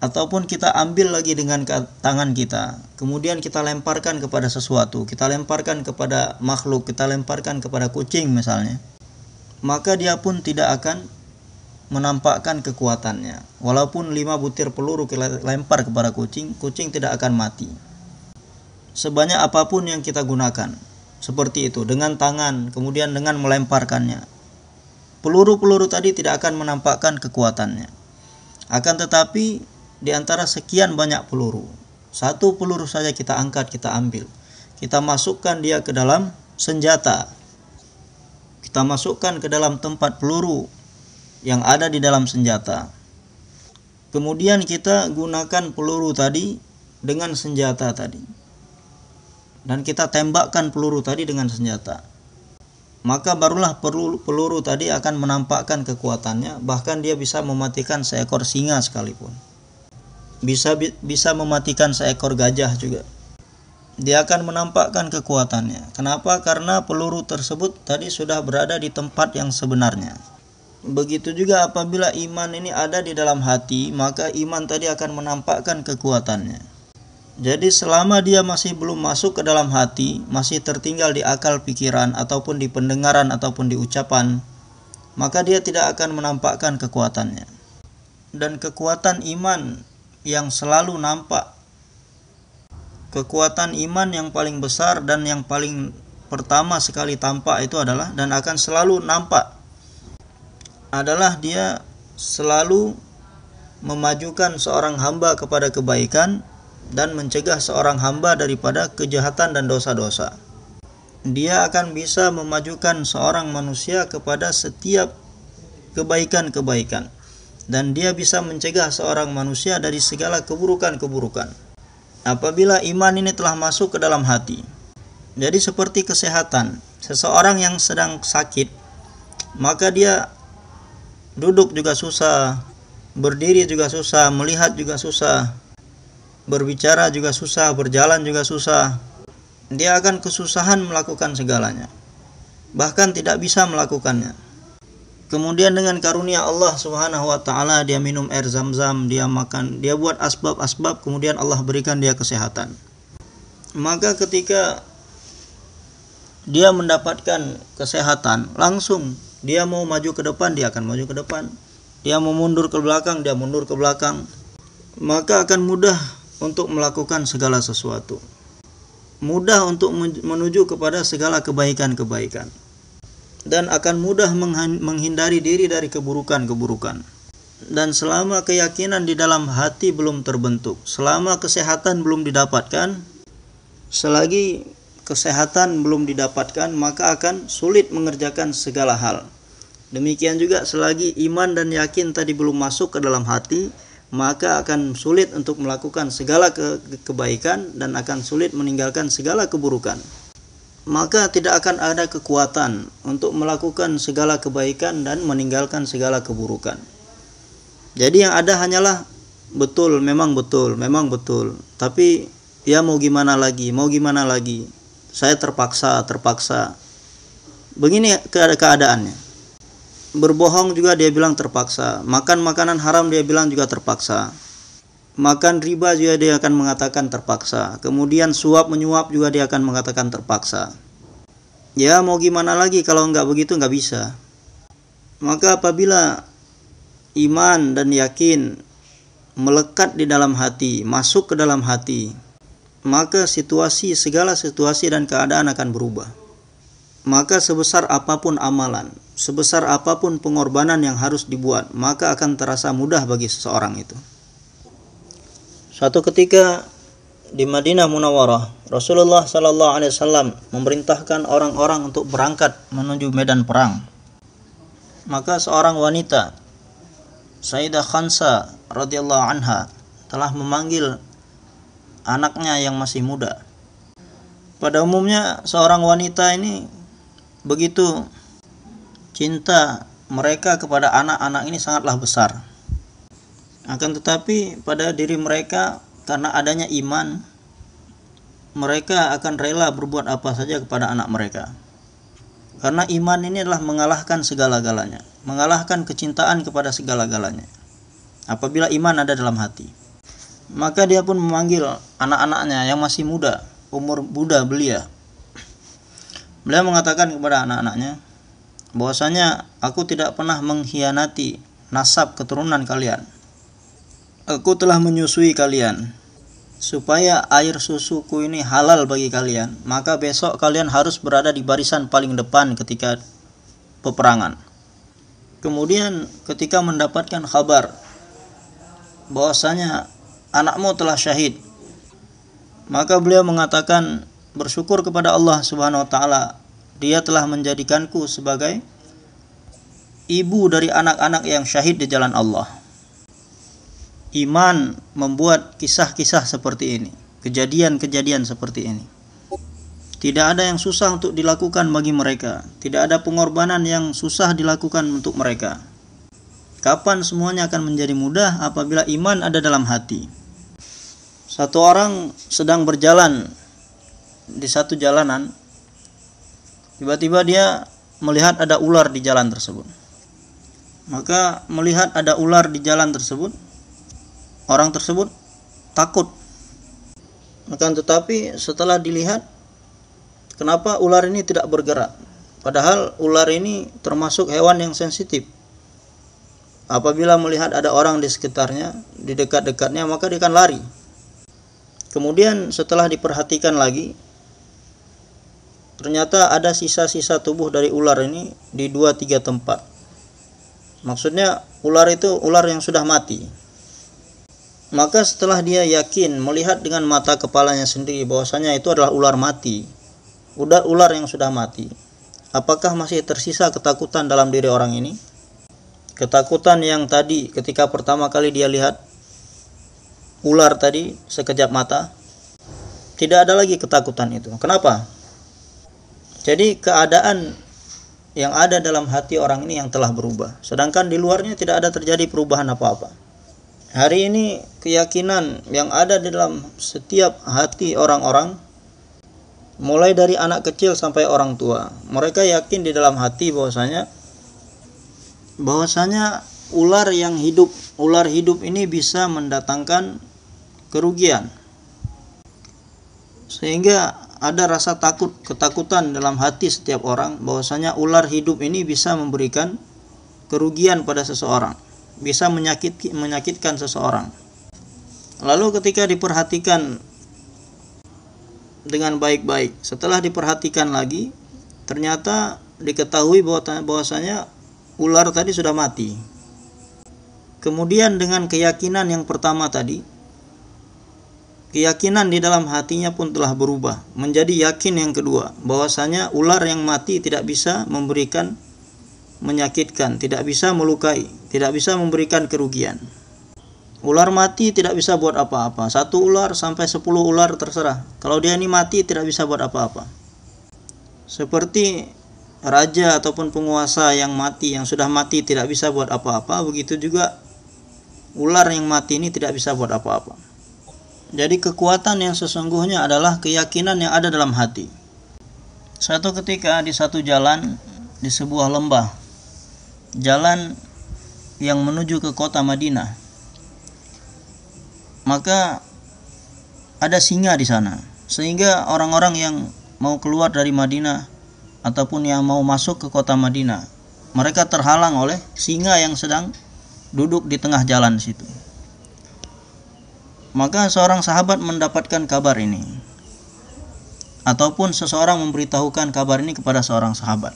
ataupun kita ambil lagi dengan tangan kita. Kemudian kita lemparkan kepada sesuatu kita lemparkan kepada makhluk kita lemparkan kepada kucing misalnya maka dia pun tidak akan menampakkan kekuatannya. Walaupun lima butir peluru kita lempar kepada kucing kucing tidak akan mati. Sebanyak apa pun yang kita gunakan seperti itu dengan tangan kemudian dengan melemparkannya. Peluru-peluru tadi tidak akan menampakkan kekuatannya. Akan tetapi di antara sekian banyak peluru. Satu peluru saja kita angkat, kita ambil. Kita masukkan dia ke dalam senjata. Kita masukkan ke dalam tempat peluru yang ada di dalam senjata. Kemudian kita gunakan peluru tadi dengan senjata tadi. Dan kita tembakkan peluru tadi dengan senjata. Maka barulah peluru, peluru tadi akan menampakkan kekuatannya, bahkan dia bisa mematikan seekor singa sekalipun bisa bisa mematikan seekor gajah juga. Dia akan menampakkan kekuatannya. Kenapa? Karena peluru tersebut tadi sudah berada di tempat yang sebenarnya. Begitu juga apabila iman ini ada di dalam hati, maka iman tadi akan menampakkan kekuatannya. Jadi selama dia masih belum masuk ke dalam hati, masih tertinggal di akal pikiran ataupun di pendengaran ataupun di ucapan, maka dia tidak akan menampakkan kekuatannya. Dan kekuatan iman yang selalu nampak. Kekuatan iman yang paling besar dan yang paling pertama sekali tampak itu adalah dan akan selalu nampak adalah dia selalu memajukan seorang hamba kepada kebaikan dan mencegah seorang hamba daripada kejahatan dan dosa-dosa. Dia akan bisa memajukan seorang manusia kepada setiap kebaikan-kebaikan dan dia bisa mencegah seorang manusia dari segala keburukan-keburukan. Apabila iman ini telah masuk ke dalam hati. Jadi seperti kesehatan, seseorang yang sedang sakit, maka dia duduk juga susah, berdiri juga susah, melihat juga susah, berbicara juga susah, berjalan juga susah. Dia akan kesusahan melakukan segalanya. Bahkan tidak bisa melakukannya Kemudian dengan karunia Allah Subhanahu wa taala dia minum air zam-zam, dia makan, dia buat asbab-asbab kemudian Allah berikan dia kesehatan. Maka ketika dia mendapatkan kesehatan, langsung dia mau maju ke depan, dia akan maju ke depan. Dia mau mundur ke belakang, dia mundur ke belakang. Maka akan mudah untuk melakukan segala sesuatu. Mudah untuk menuju kepada segala kebaikan-kebaikan dan akan mudah menghindari diri dari keburukan-keburukan. Dan selama keyakinan di dalam hati belum terbentuk, selama kesehatan belum didapatkan, selagi kesehatan belum didapatkan, maka akan sulit mengerjakan segala hal. Demikian juga selagi iman dan yakin tadi belum masuk ke dalam hati, maka akan sulit untuk melakukan segala ke kebaikan dan akan sulit meninggalkan segala keburukan maka tidak akan ada kekuatan untuk melakukan segala kebaikan dan meninggalkan segala keburukan. Jadi yang ada hanyalah betul, memang betul, memang betul. Tapi ya mau gimana lagi, mau gimana lagi. Saya terpaksa, terpaksa. Begini keadaannya. berbohong juga dia bilang terpaksa. Makan makanan haram dia bilang juga terpaksa. Makan riba juga dia akan mengatakan terpaksa. Kemudian suap menyuap juga dia akan mengatakan terpaksa. Ya mau gimana lagi kalau nggak begitu nggak bisa. Maka apabila iman dan yakin melekat di dalam hati, masuk ke dalam hati, maka situasi segala situasi dan keadaan akan berubah. Maka sebesar apa pun amalan, sebesar apa pun pengorbanan yang harus dibuat, maka akan terasa mudah bagi seseorang itu. Suatu ketika di Madinah Munawwarah, Rasulullah Sallallahu Alaihi Wasallam memerintahkan orang-orang untuk berangkat menuju medan perang. Maka seorang wanita, Sayyidah Khansa radhiyallahu anha, telah memanggil anaknya yang masih muda. Pada umumnya seorang wanita ini begitu cinta mereka kepada anak-anak ini sangatlah besar. Akan tetapi pada diri mereka karena adanya iman mereka akan rela berbuat apa saja kepada anak mereka. Karena iman ini adalah mengalahkan segala-galanya, mengalahkan kecintaan kepada segala-galanya. Apabila iman ada dalam hati, maka dia pun memanggil anak-anaknya yang masih muda, umur muda belia. Beliau mengatakan kepada anak-anaknya, bahwasanya aku tidak pernah mengkhianati nasab keturunan kalian. Aku telah menyusui kalian supaya air susuku ini halal bagi kalian, maka besok kalian harus berada di barisan paling depan ketika peperangan. Kemudian ketika mendapatkan kabar bahwasanya anakmu telah syahid, maka beliau mengatakan bersyukur kepada Allah Subhanahu wa taala, dia telah menjadikanku sebagai ibu dari anak-anak yang syahid di jalan Allah iman membuat kisah-kisah seperti ini, kejadian-kejadian seperti ini. Tidak ada yang susah untuk dilakukan bagi mereka, tidak ada pengorbanan yang susah dilakukan untuk mereka. Kapan semuanya akan menjadi mudah apabila iman ada dalam hati. Satu orang sedang berjalan di satu jalanan, tiba-tiba dia melihat ada ular di jalan tersebut. Maka melihat ada ular di jalan tersebut, orang tersebut takut. Akan tetapi setelah dilihat kenapa ular ini tidak bergerak? Padahal ular ini termasuk hewan yang sensitif. Apabila melihat ada orang di sekitarnya, di dekat-dekatnya, maka dia akan lari. Kemudian setelah diperhatikan lagi, ternyata ada sisa-sisa tubuh dari ular ini di dua tiga tempat. Maksudnya ular itu ular yang sudah mati. Maka setelah dia yakin melihat dengan mata kepalanya sendiri bahwasanya itu adalah ular mati, udah ular yang sudah mati. Apakah masih tersisa ketakutan dalam diri orang ini? Ketakutan yang tadi ketika pertama kali dia lihat ular tadi sekejap mata, tidak ada lagi ketakutan itu. Kenapa? Jadi keadaan yang ada dalam hati orang ini yang telah berubah. Sedangkan di luarnya tidak ada terjadi perubahan apa-apa. Hari ini keyakinan yang ada di dalam setiap hati orang-orang mulai dari anak kecil sampai orang tua. Mereka yakin di dalam hati bahwasanya bahwasanya ular yang hidup, ular hidup ini bisa mendatangkan kerugian. Sehingga ada rasa takut, ketakutan dalam hati setiap orang bahwasanya ular hidup ini bisa memberikan kerugian pada seseorang bisa menyakit menyakitkan seseorang. Lalu ketika diperhatikan dengan baik-baik, setelah diperhatikan lagi, ternyata diketahui bahwa bahwasanya ular tadi sudah mati. Kemudian dengan keyakinan yang pertama tadi, keyakinan di dalam hatinya pun telah berubah menjadi yakin yang kedua bahwasanya ular yang mati tidak bisa memberikan menyakitkan, tidak bisa melukai, tidak bisa memberikan kerugian. Ular mati tidak bisa buat apa-apa. Satu ular sampai sepuluh ular terserah. Kalau dia ini mati tidak bisa buat apa-apa. Seperti raja ataupun penguasa yang mati, yang sudah mati tidak bisa buat apa-apa, begitu juga ular yang mati ini tidak bisa buat apa-apa. Jadi kekuatan yang sesungguhnya adalah keyakinan yang ada dalam hati. Satu ketika di satu jalan di sebuah lembah jalan yang menuju ke kota Madinah. Maka ada singa di sana, sehingga orang-orang yang mau keluar dari Madinah ataupun yang mau masuk ke kota Madinah, mereka terhalang oleh singa yang sedang duduk di tengah jalan situ. Maka seorang sahabat mendapatkan kabar ini ataupun seseorang memberitahukan kabar ini kepada seorang sahabat.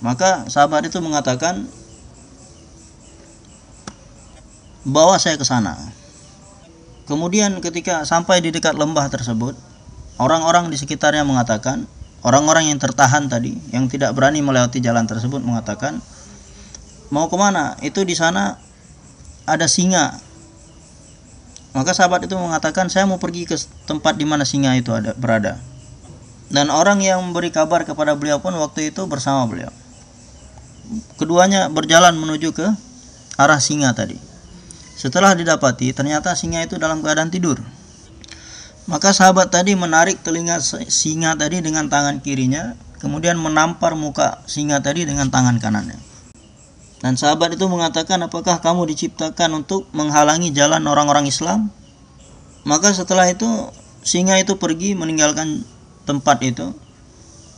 Maka sahabat itu mengatakan bawa saya ke sana. Kemudian ketika sampai di dekat lembah tersebut, orang-orang di sekitarnya mengatakan, orang-orang yang tertahan tadi, yang tidak berani melewati jalan tersebut mengatakan, mau ke mana? Itu di sana ada singa maka sahabat itu mengatakan, saya mau pergi ke tempat di mana singa itu ada berada. Dan orang yang memberi kabar kepada beliau pun waktu itu bersama beliau. Keduanya berjalan menuju ke arah singa tadi. Setelah didapati, ternyata singa itu dalam keadaan tidur. Maka sahabat tadi menarik telinga singa tadi dengan tangan kirinya, kemudian menampar muka singa tadi dengan tangan kanannya. Dan sahabat itu mengatakan, apakah kamu diciptakan untuk menghalangi jalan orang-orang Islam? Maka setelah itu singa itu pergi meninggalkan tempat itu.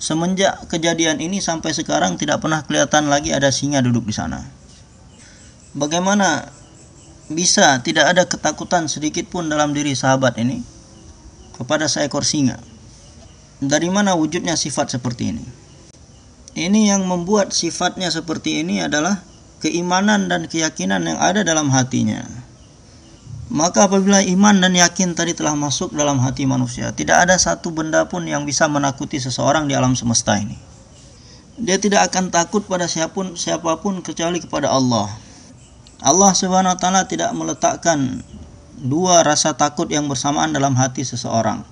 Semenjak kejadian ini sampai sekarang tidak pernah kelihatan lagi ada singa duduk di sana. Bagaimana bisa tidak ada ketakutan sedikit pun dalam diri sahabat ini kepada seekor singa? Dari mana wujudnya sifat seperti ini? Ini yang membuat sifatnya seperti ini adalah keimanan dan keyakinan yang ada dalam hatinya. Maka apabila iman dan yakin tadi telah masuk dalam hati manusia, tidak ada satu benda pun yang bisa menakuti seseorang di alam semesta ini. Dia tidak akan takut pada siapa pun, siapa pun kecuali kepada Allah. Allah Subhanahu wa taala tidak meletakkan dua rasa takut yang bersamaan dalam hati seseorang.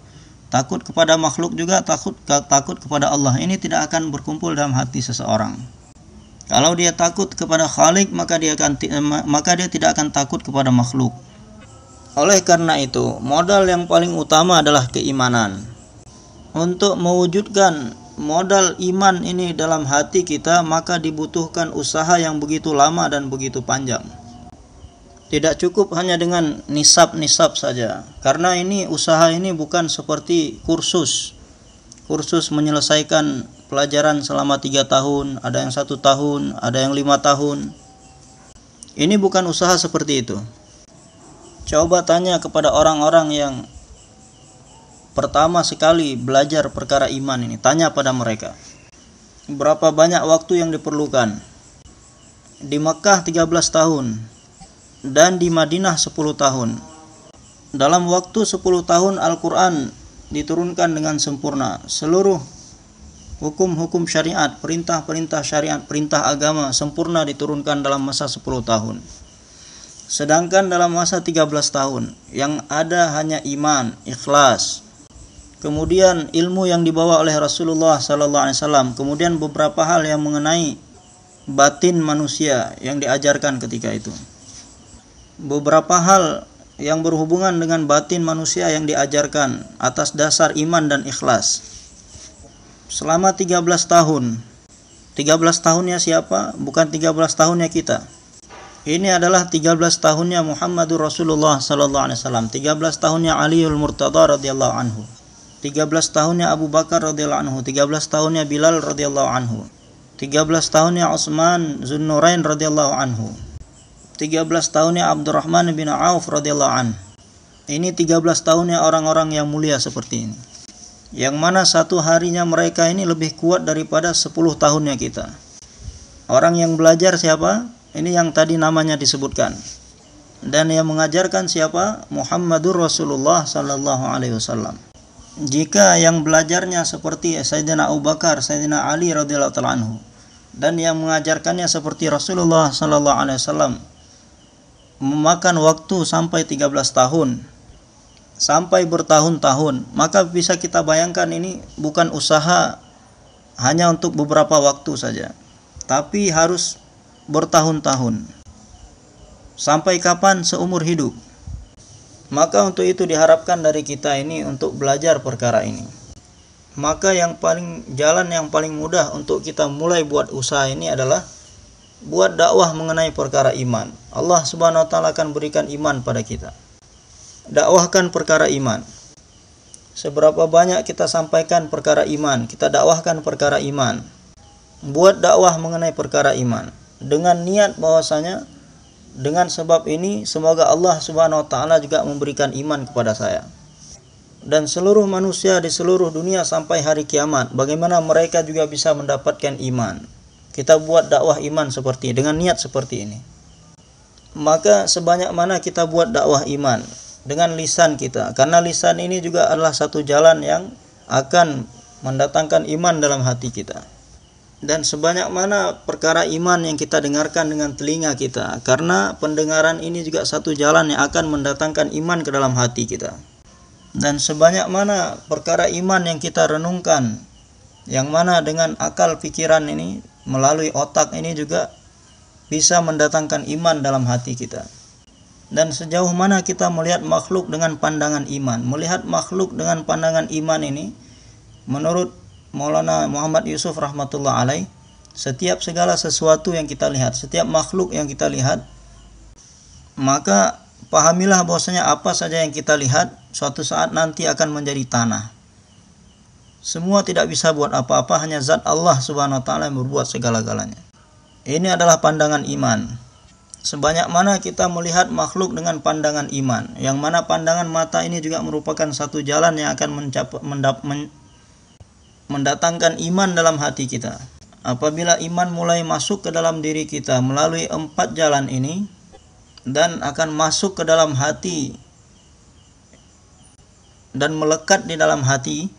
Takut kepada makhluk juga takut takut kepada Allah. Ini tidak akan berkumpul dalam hati seseorang. Kalau dia takut kepada Khalik maka dia akan maka dia tidak akan takut kepada makhluk. Oleh karena itu, modal yang paling utama adalah keimanan. Untuk mewujudkan modal iman ini dalam hati kita, maka dibutuhkan usaha yang begitu lama dan begitu panjang. Tidak cukup hanya dengan nisab-nisab saja, karena ini usaha ini bukan seperti kursus. Kursus menyelesaikan pelajaran selama tiga tahun, ada yang satu tahun, ada yang lima tahun. Ini bukan usaha seperti itu. Coba tanya kepada orang-orang yang pertama sekali belajar perkara iman ini. Tanya pada mereka. Berapa banyak waktu yang diperlukan? Di Mekah 13 tahun dan di Madinah 10 tahun. Dalam waktu 10 tahun Al-Quran diturunkan dengan sempurna. Seluruh hukum-hukum syariat, perintah-perintah syariat, perintah agama sempurna diturunkan dalam masa 10 tahun. Sedangkan dalam masa 13 tahun yang ada hanya iman, ikhlas. Kemudian ilmu yang dibawa oleh Rasulullah sallallahu alaihi wasallam, kemudian beberapa hal yang mengenai batin manusia yang diajarkan ketika itu. Beberapa hal yang berhubungan dengan batin manusia yang diajarkan atas dasar iman dan ikhlas selama 13 tahun. 13 tahunnya siapa? Bukan 13 tahunnya kita. Ini adalah 13 tahunnya Muhammadur Rasulullah sallallahu alaihi wasallam, 13 tahunnya Aliul Murtada radhiyallahu anhu. 13 tahunnya Abu Bakar radhiyallahu anhu, 13 tahunnya Bilal radhiyallahu anhu. 13 tahunnya Utsman Zunnurain radhiyallahu anhu. 13 tahunnya Abdurrahman bin Auf radhiyallahu anhu. Ini 13 tahunnya orang-orang yang mulia seperti ini yang mana satu harinya mereka ini lebih kuat daripada 10 tahunnya kita. Orang yang belajar siapa? Ini yang tadi namanya disebutkan. Dan yang mengajarkan siapa? Muhammadur Rasulullah sallallahu alaihi wasallam. Jika yang belajarnya seperti Sayyidina Abu Bakar, Sayyidina Ali radhiyallahu taala anhu dan yang mengajarkannya seperti Rasulullah sallallahu alaihi wasallam memakan waktu sampai 13 tahun sampai bertahun-tahun, maka bisa kita bayangkan ini bukan usaha hanya untuk beberapa waktu saja, tapi harus bertahun-tahun. Sampai kapan seumur hidup? Maka untuk itu diharapkan dari kita ini untuk belajar perkara ini. Maka yang paling jalan yang paling mudah untuk kita mulai buat usaha ini adalah buat dakwah mengenai perkara iman. Allah Subhanahu wa taala akan berikan iman pada kita. Dakwahkan perkara iman. Seberapa banyak kita sampaikan perkara iman, kita dakwahkan perkara iman. Buat dakwah mengenai perkara iman dengan niat bahwasanya dengan sebab ini semoga Allah Subhanahu wa taala juga memberikan iman kepada saya. Dan seluruh manusia di seluruh dunia sampai hari kiamat, bagaimana mereka juga bisa mendapatkan iman. Kita buat dakwah iman seperti dengan niat seperti ini. Maka sebanyak mana kita buat dakwah iman dengan lisan kita, karena lisan ini juga adalah satu jalan yang akan mendatangkan iman dalam hati kita dan sebanyak mana perkara iman yang kita dengarkan dengan telinga kita. Karena pendengaran ini juga satu jalan yang akan mendatangkan iman ke dalam hati kita. Dan sebanyak mana perkara iman yang kita renungkan yang mana dengan akal pikiran ini melalui otak ini juga bisa mendatangkan iman dalam hati kita. Dan sejauh mana kita melihat makhluk dengan pandangan iman melihat makhluk dengan pandangan iman ini menurut Maulana Muhammad Yusuf rahmatullah alaih setiap segala sesuatu yang kita lihat setiap makhluk yang kita lihat maka pahamilah bahwasanya apa saja yang kita lihat suatu saat nanti akan menjadi tanah. Semua tidak bisa buat apa-apa hanya zat Allah subhanahu wa ta'ala yang berbuat segala-galanya. Ini adalah pandangan iman. Sebanyak mana kita melihat makhluk dengan pandangan iman yang mana pandangan mata ini juga merupakan satu jalan yang akan mencapai mendap, men, mendatangkan iman dalam hati kita. Apabila iman mulai masuk ke dalam diri kita melalui empat jalan ini dan akan masuk ke dalam hati dan melekat di dalam hati,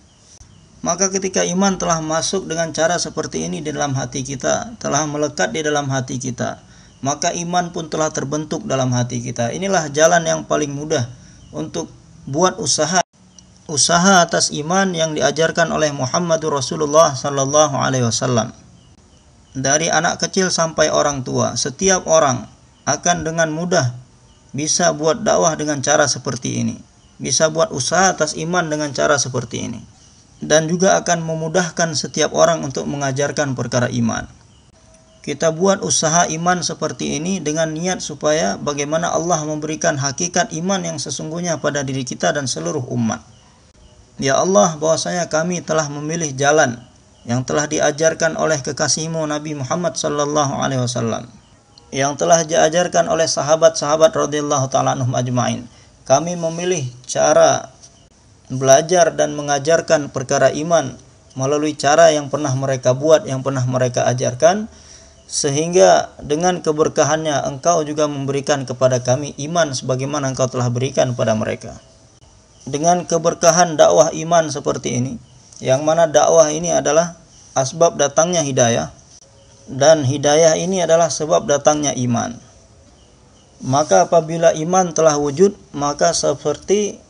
maka ketika iman telah masuk dengan cara seperti ini di dalam hati kita, telah melekat di dalam hati kita, maka iman pun telah terbentuk dalam hati kita. Inilah jalan yang paling mudah untuk buat usaha usaha atas iman yang diajarkan oleh Muhammadur Rasulullah sallallahu alaihi wasallam. Dari anak kecil sampai orang tua, setiap orang akan dengan mudah bisa buat dakwah dengan cara seperti ini. Bisa buat usaha atas iman dengan cara seperti ini. Dan juga akan memudahkan setiap orang untuk mengajarkan perkara iman. Kita buat usaha iman seperti ini dengan niat supaya bagaimana Allah memberikan hakikat iman yang sesungguhnya pada diri kita dan seluruh umat. Ya Allah bahwasanya kami telah memilih jalan yang telah diajarkan oleh kekasihmu Nabi Muhammad sallallahu alaihi wasallam yang telah diajarkan oleh sahabat-sahabat radhiyallahu taala anhum ajmain. Kami memilih cara belajar dan mengajarkan perkara iman melalui cara yang pernah mereka buat, yang pernah mereka ajarkan sehingga dengan keberkahannya engkau juga memberikan kepada kami iman sebagaimana engkau telah berikan pada mereka dengan keberkahan dakwah iman seperti ini. Yang mana dakwah ini adalah asbab datangnya hidayah dan hidayah ini adalah sebab datangnya iman. Maka apabila iman telah wujud maka seperti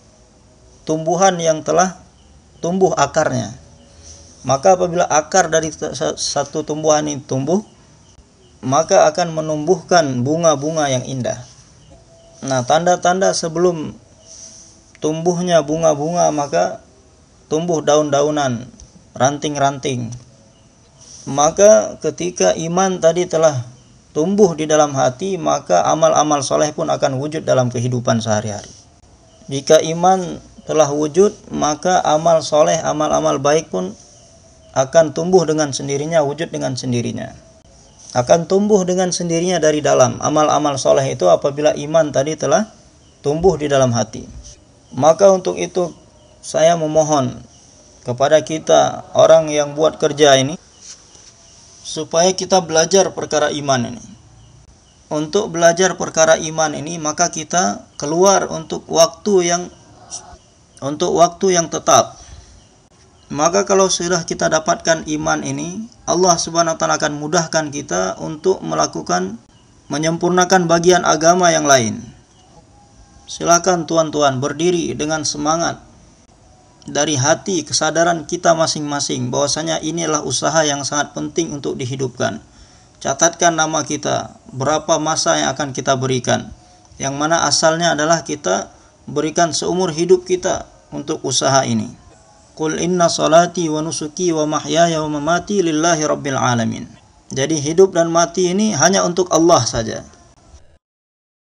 tumbuhan yang telah tumbuh akarnya. Maka apabila akar dari satu tumbuhan ini tumbuh maka akan menumbuhkan bunga-bunga yang indah. Nah tanda-tanda sebelum tumbuhnya bunga-bunga maka tumbuh daun-daunan, ranting-ranting. Maka ketika iman tadi telah tumbuh di dalam hati, maka amal-amal soleh pun akan wujud dalam kehidupan sehari-hari. Jika iman telah wujud, maka amal soleh, amal-amal baik pun akan tumbuh dengan sendirinya, wujud dengan sendirinya. Akan tumbuh dengan sendirinya dari dalam. Amal-amal soleh itu apabila iman tadi telah tumbuh di dalam hati. Maka untuk itu saya memohon kepada kita orang yang buat kerja ini supaya kita belajar perkara iman ini. Untuk belajar perkara iman ini maka kita keluar untuk waktu yang untuk waktu yang tetap. Maka kalau sudah kita dapatkan iman ini, Allah Subhanahu wa taala akan mudahkan kita untuk melakukan menyempurnakan bagian agama yang lain. Silakan tuan-tuan berdiri dengan semangat dari hati kesadaran kita masing-masing bahwasanya inilah usaha yang sangat penting untuk dihidupkan. Catatkan nama kita, berapa masa yang akan kita berikan. Yang mana asalnya adalah kita berikan seumur hidup kita untuk usaha ini. Qul inna salati wa nusuki wa mahyaya wa mamati lillahi rabbil alamin. Jadi hidup dan mati ini hanya untuk Allah saja.